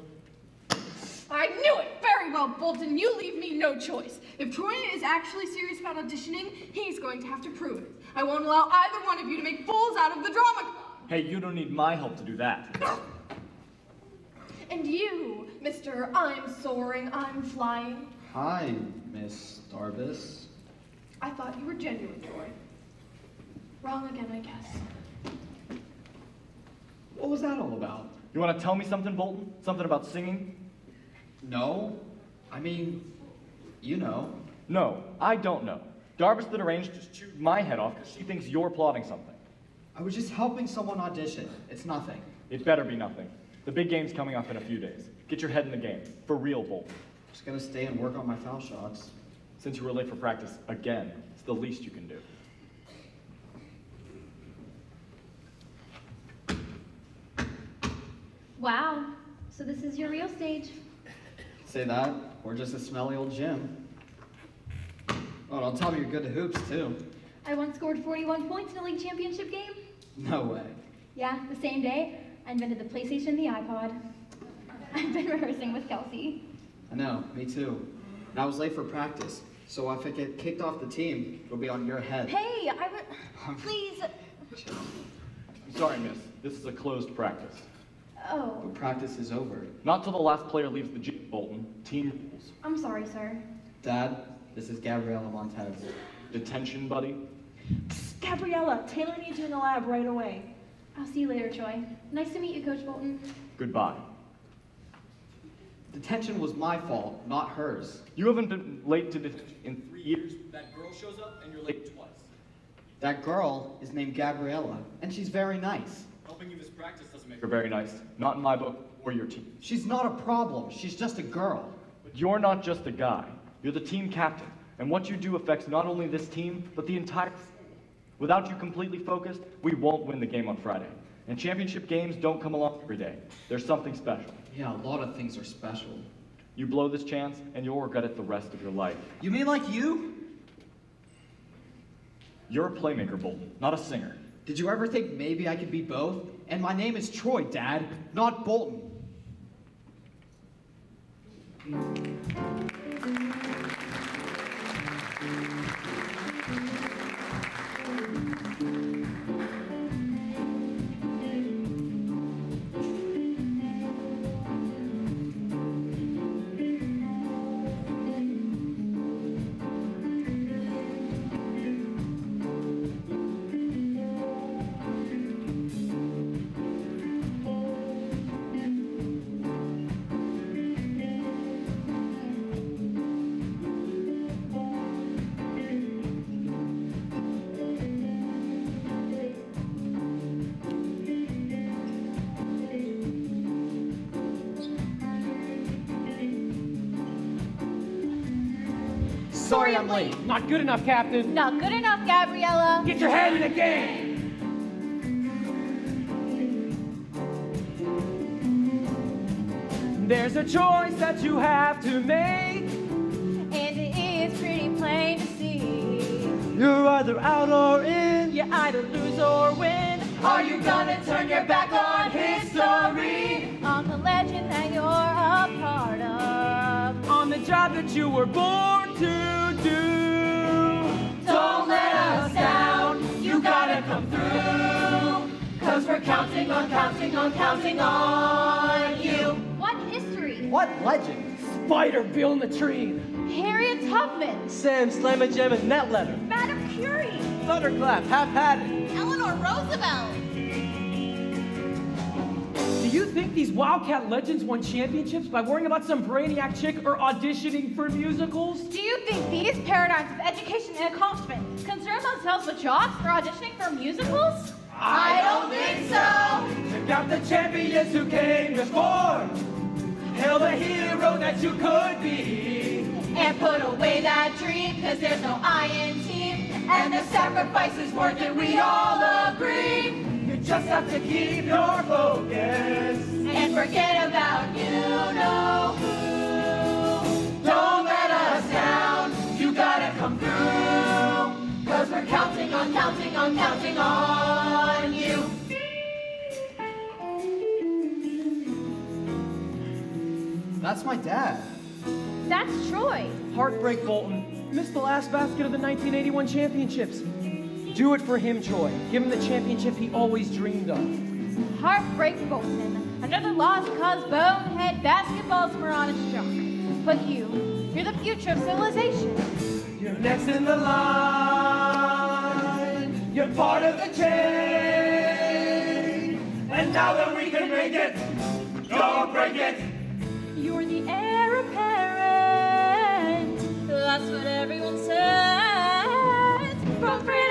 I knew it very well, Bolton. You leave me no choice. If Troy is actually serious about auditioning, he's going to have to prove it. I won't allow either one of you to make fools out of the drama club. Hey, you don't need my help to do that. And you, Mr. I'm soaring, I'm flying. Hi, Miss Darbus. I thought you were genuine, Troy. Wrong again, I guess. What was that all about? You want to tell me something, Bolton? Something about singing? No. I mean, you know. No, I don't know. Darbus that arranged just chewed my head off because she thinks you're plotting something. I was just helping someone audition. It's nothing. It better be nothing. The big game's coming up in a few days. Get your head in the game. For real, Bolton. Just gonna stay and work on my foul shots. Since you were late for practice again, it's the least you can do. Wow. So this is your real stage. Say that, or just a smelly old gym. Oh, and on top of you're good to hoops, too. I once scored 41 points in a league championship game. No way. Yeah, the same day, I invented the PlayStation and the iPod. I've been rehearsing with Kelsi. I know, me too. And I was late for practice, so if I get kicked off the team, it'll be on your head. Hey, I would... Please. I'm sorry, miss. This is a closed practice. Oh, Practice is over. Not till the last player leaves the gym, Bolton. Team rules. I'm sorry, sir. Dad, this is Gabriella Montez. Detention, buddy. Gabriella, Taylor needs you in the lab right away. I'll see you later, Troy. Nice to meet you, Coach Bolton. Goodbye. Detention was my fault, not hers. You haven't been late to detention in three years. That girl shows up and you're late twice. That girl is named Gabriella, and she's very nice. Helping you miss practice doesn't make her very nice. Not in my book or your team. She's not a problem. She's just a girl. But you're not just a guy. You're the team captain. And what you do affects not only this team, but the entire. Without you completely focused, we won't win the game on Friday. And championship games don't come along every day. There's something special. Yeah, a lot of things are special. You blow this chance, and you'll regret it the rest of your life. You mean like you? You're a playmaker, Bolton, not a singer. Did you ever think maybe I could be both? And my name is Troy, Dad, not Bolton. Good enough, Captain. Not good enough, Gabriella. Get your head in the game. There's a choice that you have to make. And it is pretty plain to see. You're either out or in. You either lose or win. Are you gonna turn your back on history? On the legend that you're a part of. On the job that you were born to do. Through. Cause we're counting on, counting on, counting on you. What history? What legend? Spider Bill Latrine. Harriet Tubman. Sam Slamma Jamma Net Letter. Madam Curie. Thunderclap, Hap Hadden. Eleanor Roosevelt. Do you think these Wildcat legends won championships by worrying about some brainiac chick or auditioning for musicals? Do you think these paradigms of education and accomplishment concern themselves with jobs or auditioning for musicals? I don't think so. Check out the champions who came before. Hail the hero that you could be. And put away that dream, cause there's no I in team. And the sacrifice is worth it, we all agree. You just have to keep your focus. And forget about you know who. Don't let us down, you gotta come through. Cause we're counting on, counting on, counting on you. That's my dad. That's Troy. Heartbreak Bolton. Missed the last basket of the 1981 championships. Do it for him, Troy. Give him the championship he always dreamed of. Heartbreak Bolton. Another loss cause bonehead basketball's moronic junk. But you, you're the future of civilization. You're next in the line. You're part of the chain. And now that we can make it, don't break it. You're the heir apparent. That's what everyone says. From Frida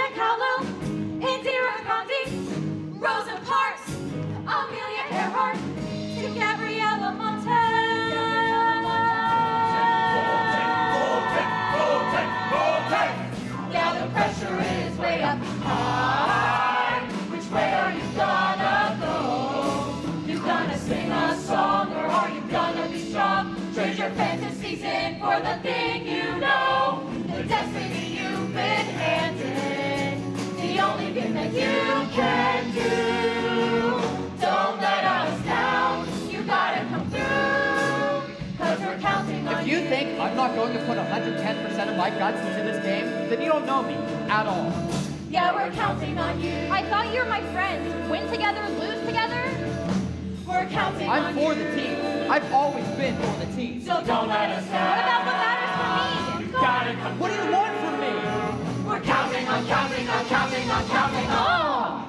for the thing you know. The destiny you've been handed. The only thing that you can do. Don't let us down. You gotta come through. Cause we're counting on If you think I'm not going to put 110% of my guts into this game, then you don't know me at all. Yeah, we're counting on you. I thought you were my friends. Win together, lose together. We're counting I'm on for you. the team. I've always been for the team. So don't let us down. What about what matters for me? You gotta come. What do you want from me? We're counting on counting on counting on counting on. Oh.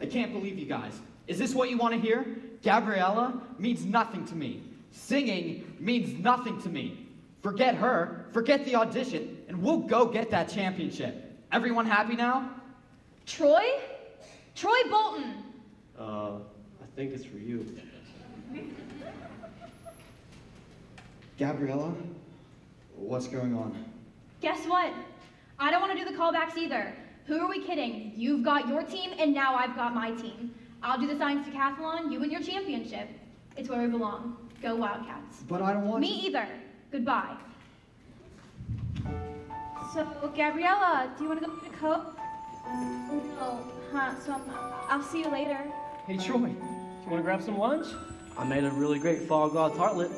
I can't believe you guys. Is this what you want to hear? Gabriella means nothing to me. Singing means nothing to me. Forget her, forget the audition, and we'll go get that championship. Everyone happy now? Troy? Troy Bolton. Uh, I think it's for you. Gabriella, what's going on? Guess what? I don't want to do the callbacks either. Who are we kidding? You've got your team, and now I've got my team. I'll do the science decathlon, you and your championship. It's where we belong. Go Wildcats. But I don't want Me either. Goodbye. So, Gabriella, do you want to go get a Coke? No, huh? So I'm, I'll see you later. Hey, Troy, do you want to grab some lunch? I made a really great fall god tartlet.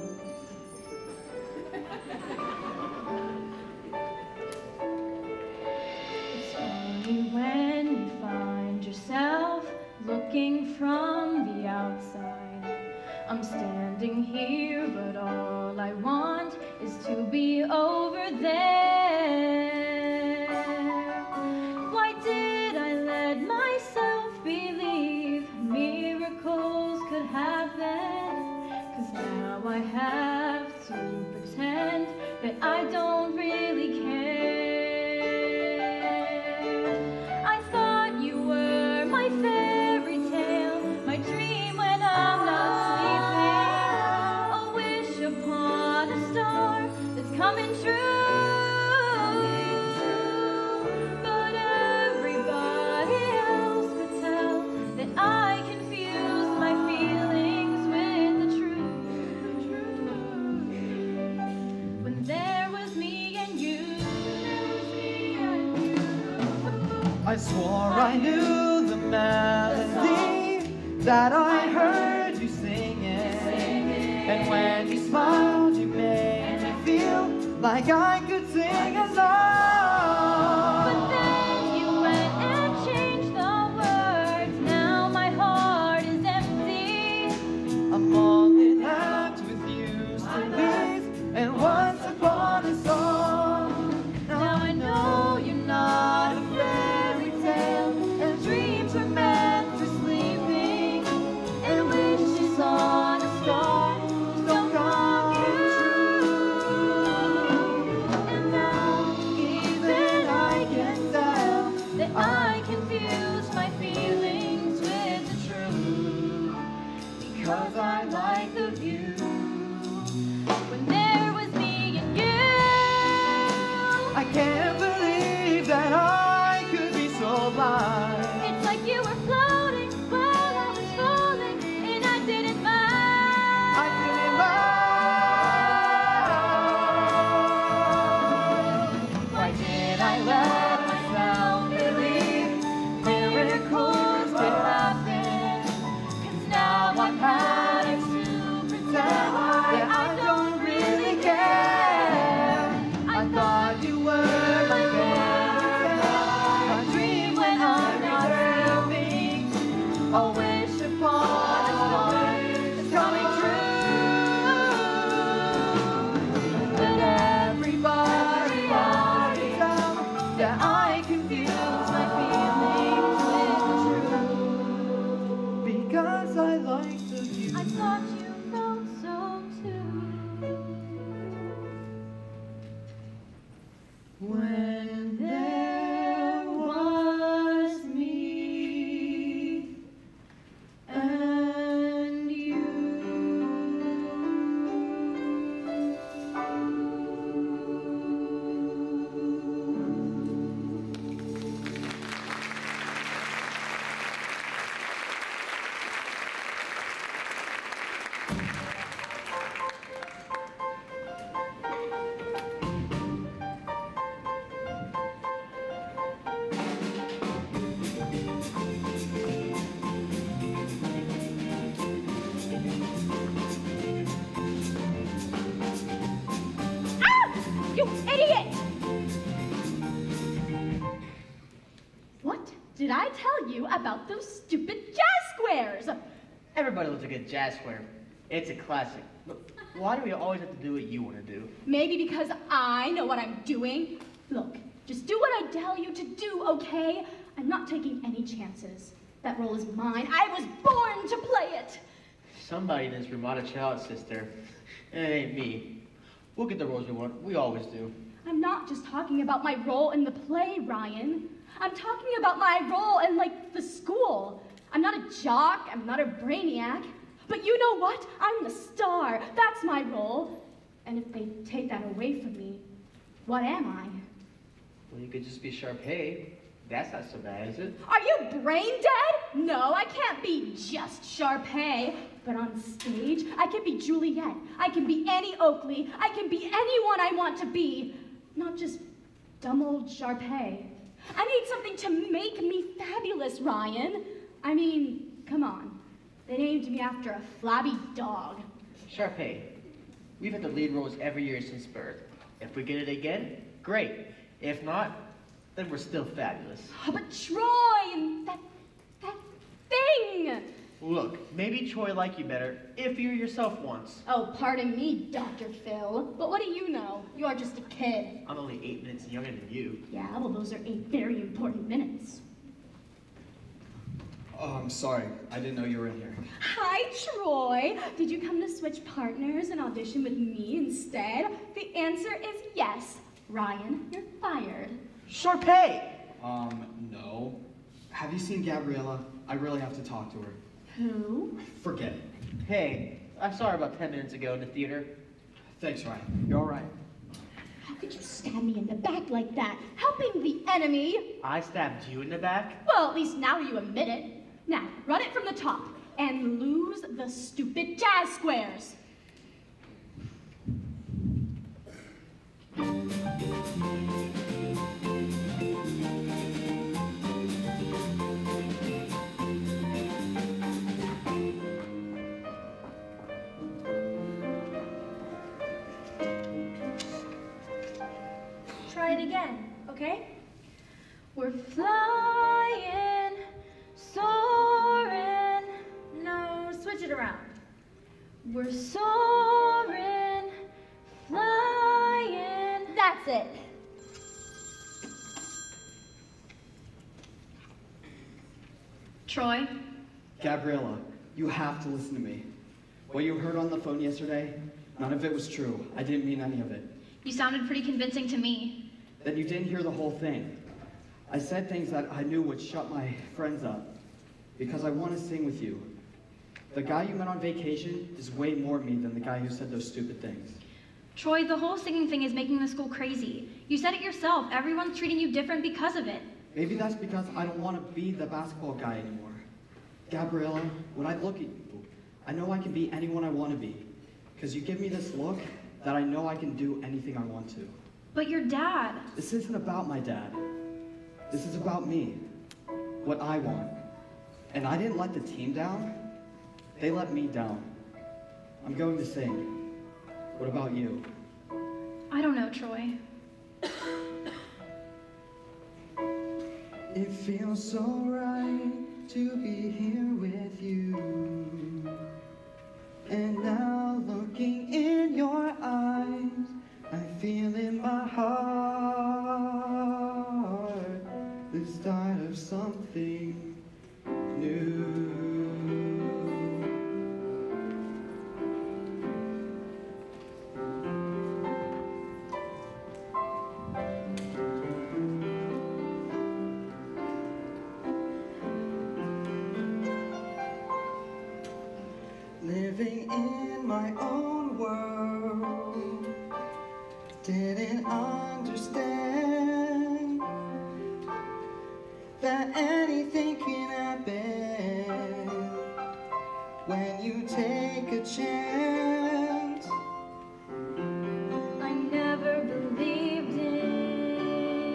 When Jazz square. It's a classic. But why do we always have to do what you want to do? Maybe because I know what I'm doing. Look, just do what I tell you to do, okay? I'm not taking any chances. That role is mine. I was born to play it. Somebody in this room ought to chill out, sister. It ain't me. We'll get the roles we want. We always do. I'm not just talking about my role in the play, Ryan. I'm talking about my role in, like, the school. I'm not a jock, I'm not a brainiac. But you know what? I'm the star. That's my role. And if they take that away from me, what am I? Well, you could just be Sharpay. That's not so bad, is it? Are you brain dead? No, I can't be just Sharpay. But on stage, I can be Juliet. I can be Annie Oakley. I can be anyone I want to be. Not just dumb old Sharpay. I need something to make me fabulous, Ryan. I mean, come on. They named me after a flabby dog. Sharpay, we've had the lead roles every year since birth. If we get it again, great. If not, then we're still fabulous. Oh, but Troy and that, that thing. Look, maybe Troy like you better if you're yourself once. Oh, pardon me, Dr. Phil. But what do you know? You are just a kid. I'm only eight minutes younger than you. Yeah, well, those are eight very important minutes. Oh, I'm sorry. I didn't know you were in here. Hi, Troy. Did you come to switch partners and audition with me instead? The answer is yes. Ryan, you're fired. Sharpay! Um, no. Have you seen Gabriella? I really have to talk to her. Who? Forget it. Hey, I saw her about 10 minutes ago in the theater. Thanks, Ryan. You're all right. How could you stab me in the back like that? Helping the enemy? I stabbed you in the back? Well, at least now you admit it. Now, run it from the top and lose the stupid jazz squares. Try it again, okay? We're flying, it around. We're soaring, flying. That's it. Troy? Gabriella, you have to listen to me. What you heard on the phone yesterday, none of it was true. I didn't mean any of it. You sounded pretty convincing to me. Then you didn't hear the whole thing. I said things that I knew would shut my friends up because I want to sing with you. The guy you met on vacation is way more me than the guy who said those stupid things. Troy, the whole singing thing is making the school crazy. You said it yourself. Everyone's treating you different because of it. Maybe that's because I don't want to be the basketball guy anymore. Gabriella, when I look at you, I know I can be anyone I want to be. Because you give me this look that I know I can do anything I want to. But your dad. This isn't about my dad. This is about me. What I want. And I didn't let the team down. They let me down. I'm going to sing. What about you? I don't know, Troy. It feels so right to be here with you. And now looking in your eyes, I feel in my heart the start of something new. A chance. I never believed in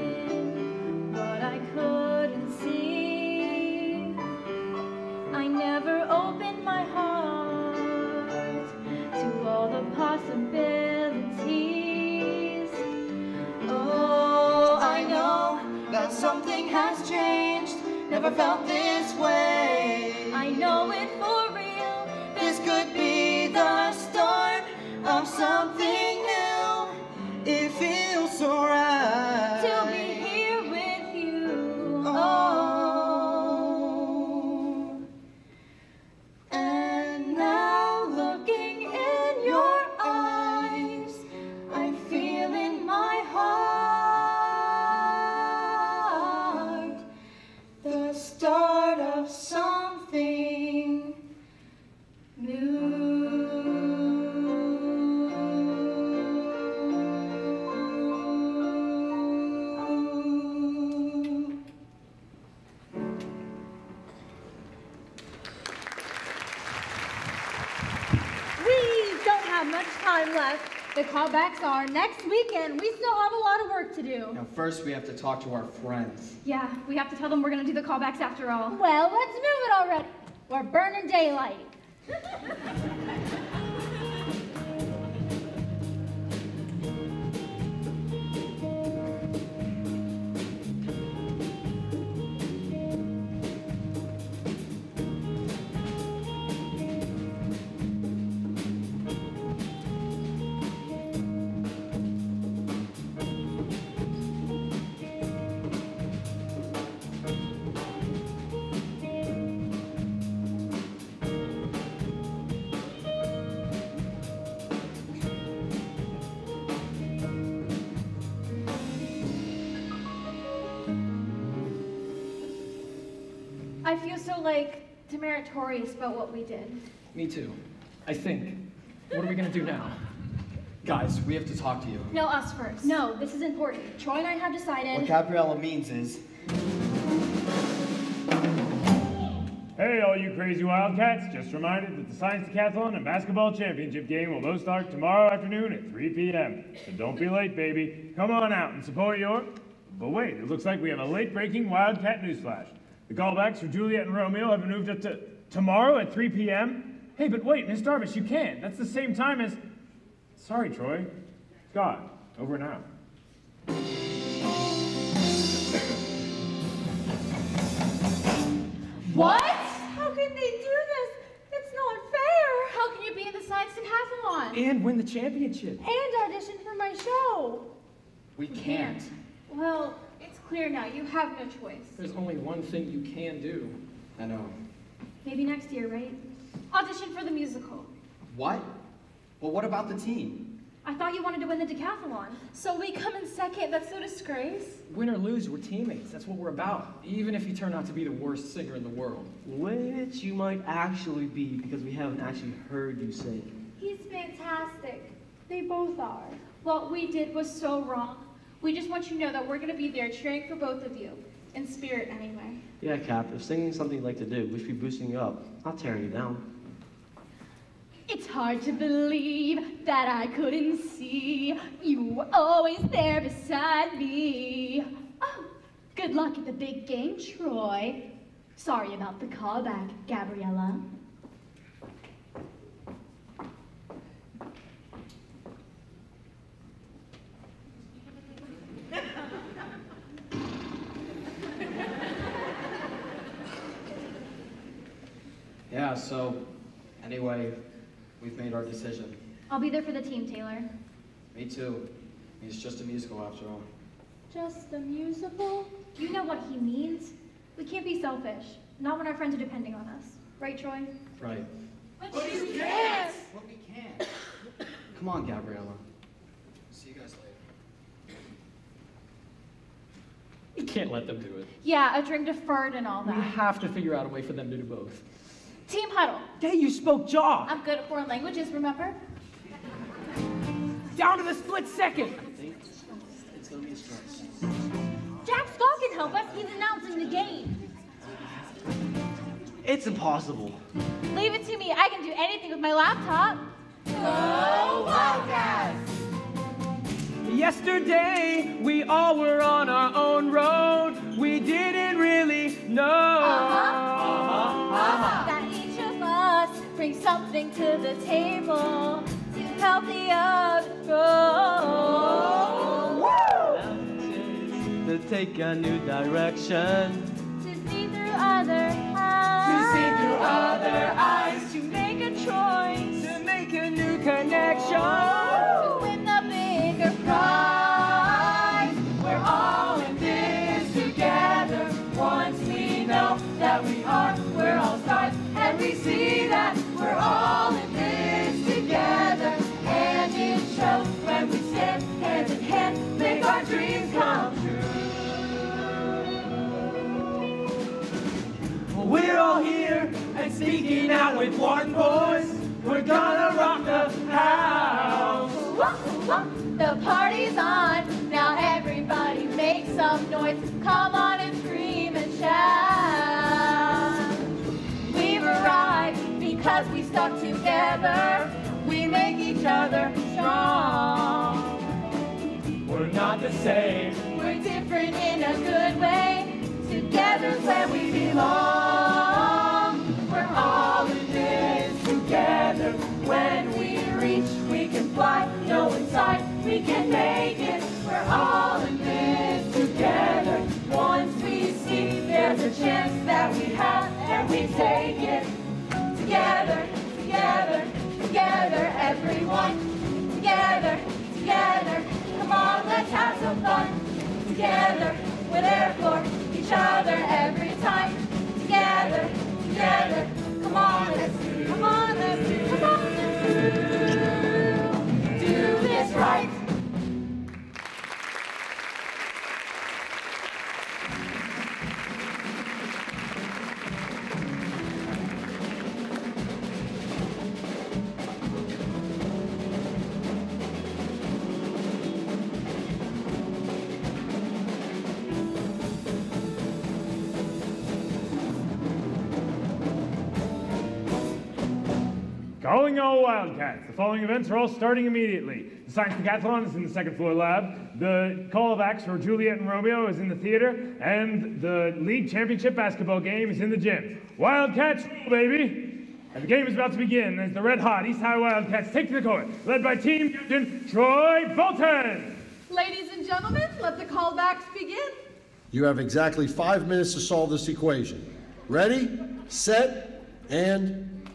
what I couldn't see. I never opened my heart to all the possibilities. Oh, I know that something has changed. Never felt this The callbacks are next weekend. We still have a lot of work to do. Now, first we have to talk to our friends. Yeah, we have to tell them we're gonna do the callbacks after all. Well, let's move it already. We're burning daylight. Demeritorious about what we did. Me too. I think. What are we gonna do now? Guys, we have to talk to you. No, us first. No, this is important. Troy and I have decided. What Gabriella means is, Hey, all you crazy Wildcats, just reminded that the Science Decathlon and Basketball Championship game will both start tomorrow afternoon at 3 p.m. So don't be late, baby. Come on out and support your... But wait, it looks like we have a late-breaking Wildcat newsflash. The callbacks for Juliet and Romeo have been moved up to tomorrow at 3 p.m. Hey, but wait, Miss Darbus, you can't. That's the same time as... Sorry, Troy. Scott, over and out. What? How can they do this? It's not fair. How can you be in the science decathlon? And win the championship. And audition for my show. We can't. Well, it's clear now. You have no choice. There's only one thing you can do. I know. Maybe next year, right? Audition for the musical. What? Well, what about the team? I thought you wanted to win the decathlon. So we come in second. That's no disgrace. Win or lose, we're teammates. That's what we're about. Even if you turn out to be the worst singer in the world. Which you might actually be because we haven't actually heard you sing. He's fantastic. They both are. What we did was so wrong. We just want you to know that we're going to be there cheering for both of you. In spirit, anyway. Yeah, Cap, if singing's something you like to do, we should be boosting you up, not tearing you down. It's hard to believe that I couldn't see you were always there beside me. Oh, good luck at the big game, Troy. Sorry about the callback, Gabriella. Yeah, so, anyway, we've made our decision. I'll be there for the team, Taylor. Me too. It's just a musical after all. Just a musical? You know what he means. We can't be selfish. Not when our friends are depending on us. Right, Troy? Right. But you can't! But we can't. Come on, Gabriella. See you guys later. We can't let them do it. Yeah, a drink deferred and all that. We have to figure out a way for them to do both. Team huddle. Hey, you spoke jaw. I'm good at foreign languages, remember? Down to the split second. It's gonna be a stress. Jack Scott can help us. He's announcing the game. It's impossible. Leave it to me. I can do anything with my laptop. Go Wildcats! Yesterday, we all were on our own road. We didn't really know. Uh-huh. Uh-huh. Uh-huh. That each of us brings something to the table to help the other grow. To take a new direction. To see through other eyes. To see through other eyes. To make a choice. To make a new connection. We're all here and speaking out with one voice. We're gonna rock the house. The party's on, now everybody make some noise. Come on and scream and shout. Because we stuck together. We make each other strong. We're not the same. We're different in a good way. Together's where we belong. We're all in this together. When we reach, we can fly. Know inside we can make it. We're all in this together. Once we see, there's a chance that we have, and we take it together, together, together, everyone. Together, together. Come on, let's have some fun. Together, we're there for each other every time. Together, together. Come on, let's do, come on, let's do, come on, let's do. Do this right. Calling all Wildcats. The following events are all starting immediately. The Science Decathlon is in the second floor lab. The callbacks for Juliet and Romeo is in the theater. And the league championship basketball game is in the gym. Wildcats, baby! And the game is about to begin as the red hot East High Wildcats take to the court, led by team captain Troy Bolton. Ladies and gentlemen, let the callbacks begin. You have exactly five minutes to solve this equation. Ready, set, and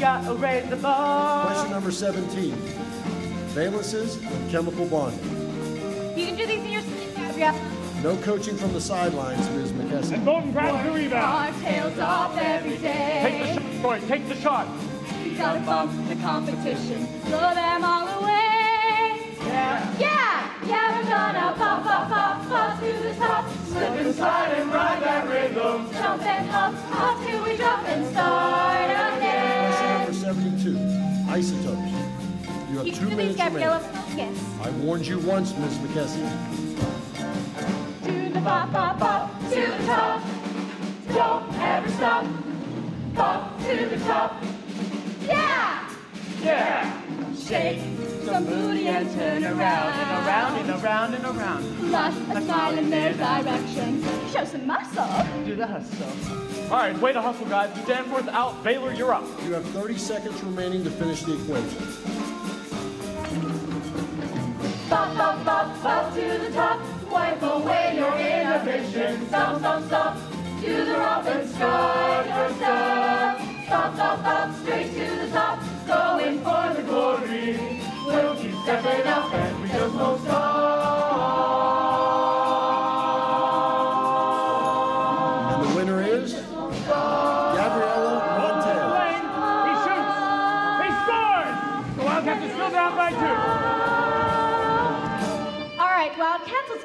gotta raise the bar. question number 17. Valences and chemical bonding. You can do these in your sleep, Gabriella. No coaching from the sidelines, Ms. McKessie. And Bolton grabs the rebound. Our tails off every day. Take the shot, Troy. Take the shot. We gotta bump the competition, blow them all away. Yeah. Yeah, yeah, we're gonna pop, pop, pop, pop to the top. Slip and slide and ride that rhythm. Jump and hop, hop till we drop and start Question 72. Isotopes. You have You two can do these, minutes Gabriella. remaining. Yes. I warned you once, Ms. McKessie. To the pop, pop, pop, to the top. Don't ever stop. Pop to the top. Yeah! Yeah. Shake some booty and turn around And around and around and around. Flash a smile in their direction. Show some muscle. Do the hustle. All right, way to hustle, guys. Danforth out. Baylor, you're up. You have 30 seconds remaining to finish the equation. Bop, bop, bop, bop to the top. Wipe away your inhibition. Stop, stop, stop. To the Robin start your step. Stop, stop, stop. Straight to the top. Going for the glory. We'll keep stepping up and we just won't stop.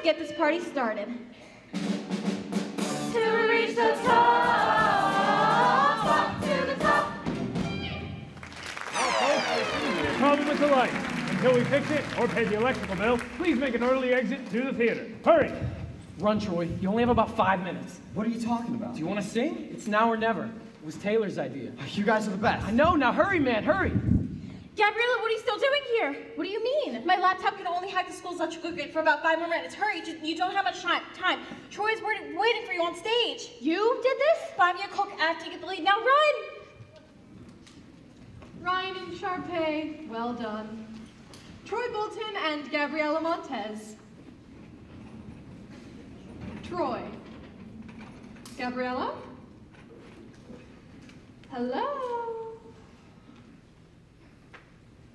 Get this party started. To reach the top. Up to the top. Problem with the light. Until we fix it or pay the electrical bill, please make an early exit to the theater. Hurry! Run, Troy. You only have about five minutes. What are you talking about? Do you want to sing? It's now or never. It was Taylor's idea. You guys are the best. I know. Now hurry, man. Hurry. Gabriella, what are you still doing here? What do you mean? My laptop can only hack the school's electrical grid for about five more minutes. Hurry, you don't have much time. Time. Troy's waiting, waiting for you on stage. You did this? Buy me a Coke after you get the lead. Now run! Ryan and Sharpay, well done. Troy Bolton and Gabriella Montez. Troy. Gabriella? Hello?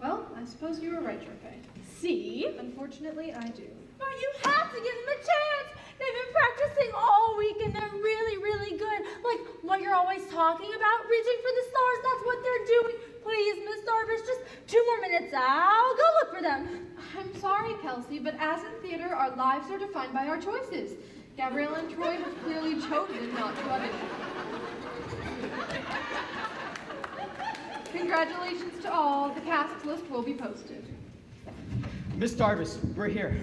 Well, I suppose you were right, Sharpay. See? Unfortunately, I do. But you have to give them a chance. They've been practicing all week and they're really, really good. Like what you're always talking about, reaching for the stars, that's what they're doing. Please, Miss Darbus, just two more minutes. I'll go look for them. I'm sorry, Kelsi, but as in theater, our lives are defined by our choices. Gabriella and Troy have clearly chosen not to audition. Congratulations to all. The cast list will be posted. Miss Darbus, we're here.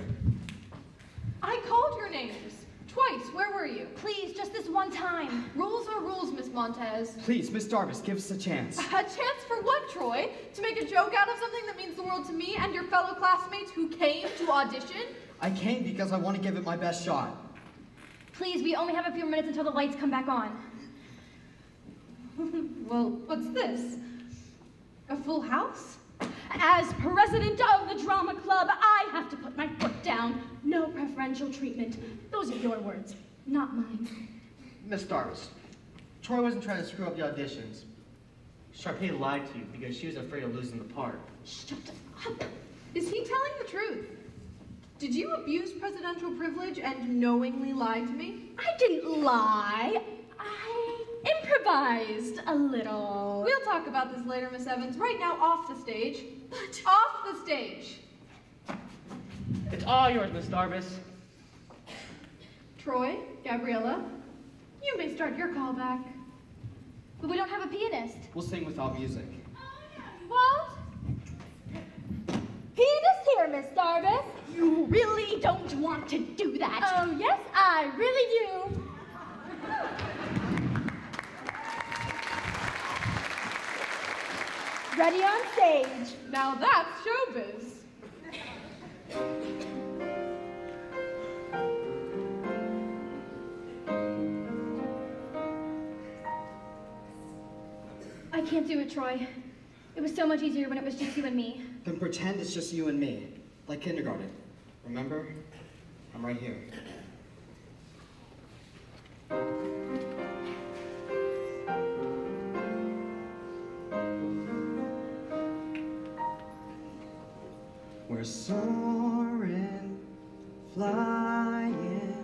I called your names. Twice. Where were you? Please, just this one time. Rules are rules, Miss Montez. Please, Miss Darbus, give us a chance. A chance for what, Troy? To make a joke out of something that means the world to me and your fellow classmates who came to audition? I came because I want to give it my best shot. Please, we only have a few minutes until the lights come back on. well, what's this? A full house? As president of the drama club, I have to put my foot down. No preferential treatment. Those are your words, not mine. Miss Darbus, Troy wasn't trying to screw up the auditions. Sharpay lied to you because she was afraid of losing the part. Shut up. Is he telling the truth? Did you abuse presidential privilege and knowingly lie to me? I didn't lie. I improvised a little. We'll talk about this later, Miss Evans. Right now, off the stage. But off the stage. It's all yours, Miss Darbus. Troy, Gabriella, you may start your callback. But we don't have a pianist. We'll sing without music. What? Pianist here, Miss Darbus. You really don't want to do that. Oh, yes, I really do. Ready on stage. Now that's showbiz. I can't do it, Troy. It was so much easier when it was just you and me. Then pretend it's just you and me, like kindergarten. Remember? I'm right here. We're soaring, flying.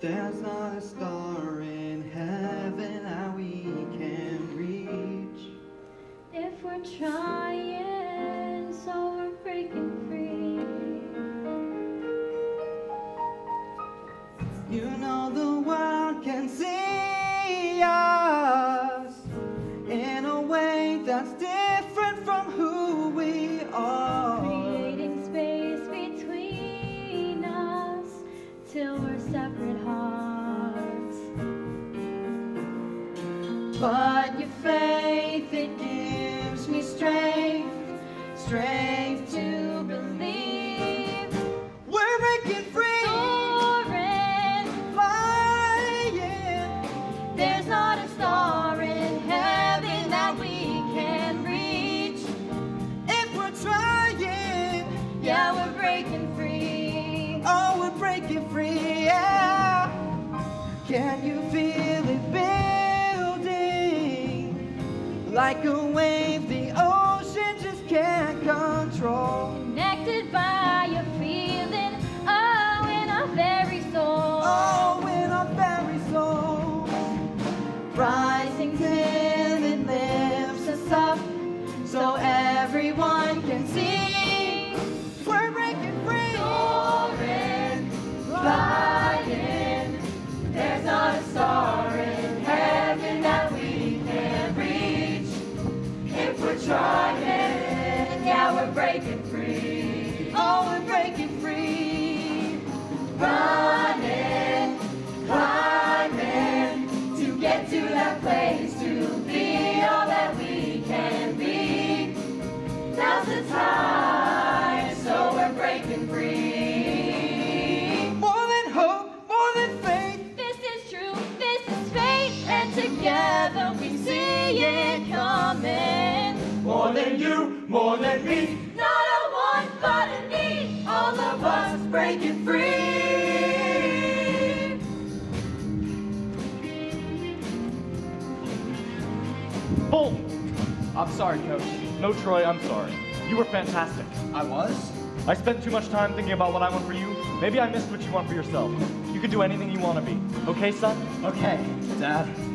There's not a star in heaven that we can reach. If we're trying, so we're breaking free. You know the world can see But your faith, it gives me strength, strength building? Sorry, coach. No, Troy, I'm sorry. You were fantastic. I was? I spent too much time thinking about what I want for you. Maybe I missed what you want for yourself. You can do anything you want to be. Okay, son? Okay, Dad.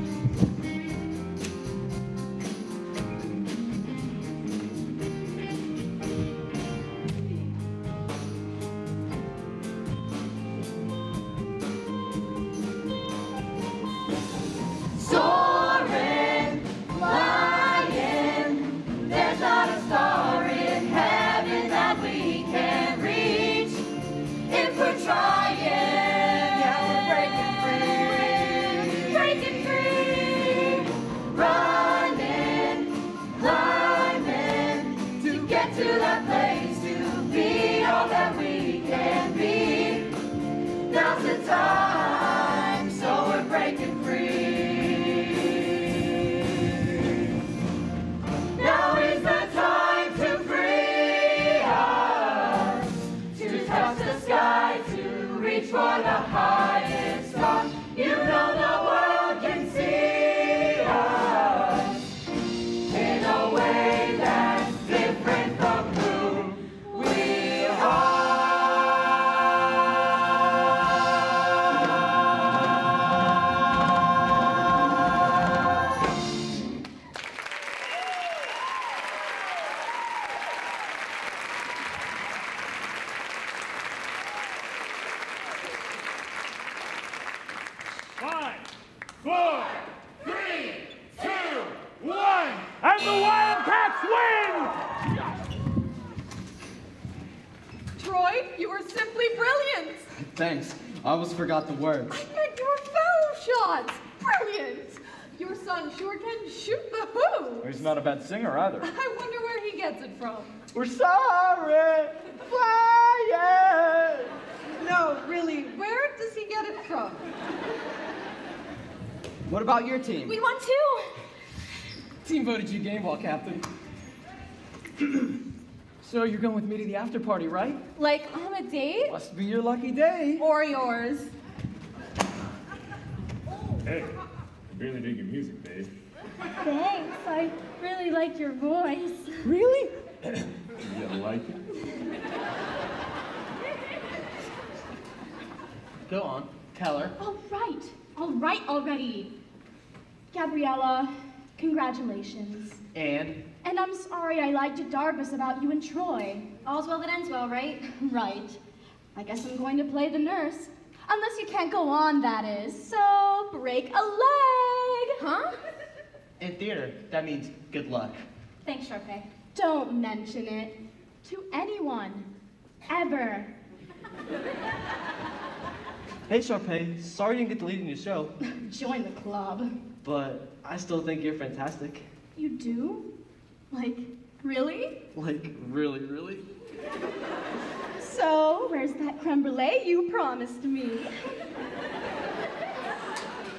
Forgot the words. And your foul shots, brilliant. Your son sure can shoot the hoo. He's not a bad singer either. I wonder where he gets it from. We're sorry, flying. No, really, where does he get it from? What about your team? We won too. Team voted you game ball captain. so you're going with me to the after party, right? Like on a date? Must be your lucky day. Or yours. Hey, I really dig your music, babe. Thanks. I really like your voice. Really? You like it? Go on, tell her. All right. All right already. Gabriella, congratulations. And And I'm sorry I lied to Darbus about you and Troy. All's well that ends well, right? Right. I guess I'm going to play the nurse. Unless you can't go on, that is. So, break a leg. Huh? in theater, that means good luck. Thanks, Sharpay. Don't mention it to anyone. Ever. Hey, Sharpay. Sorry you didn't get the lead in your show, Join the club. but I still think you're fantastic. You do? Like, really? Like, really, really. So, where's that creme brulee you promised me?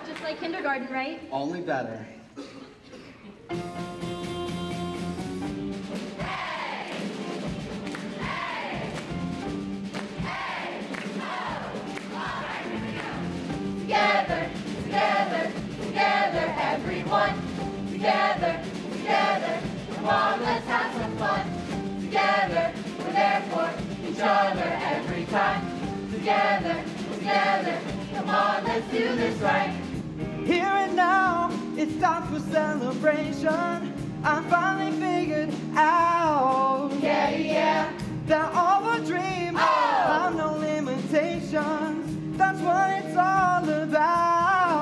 Just like kindergarten, right? Only better. Hey! Hey! Hey! Together, together, together, everyone. Together, together, come on, let's have some fun. Together, we're there for each other every time. Together, together, come on, let's do this right. Here and now, it's time for celebration. I finally figured out, Yeah, yeah. that all the dreams oh. have no limitations. That's what it's all about.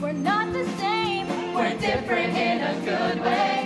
We're not the same. We're different in a good way.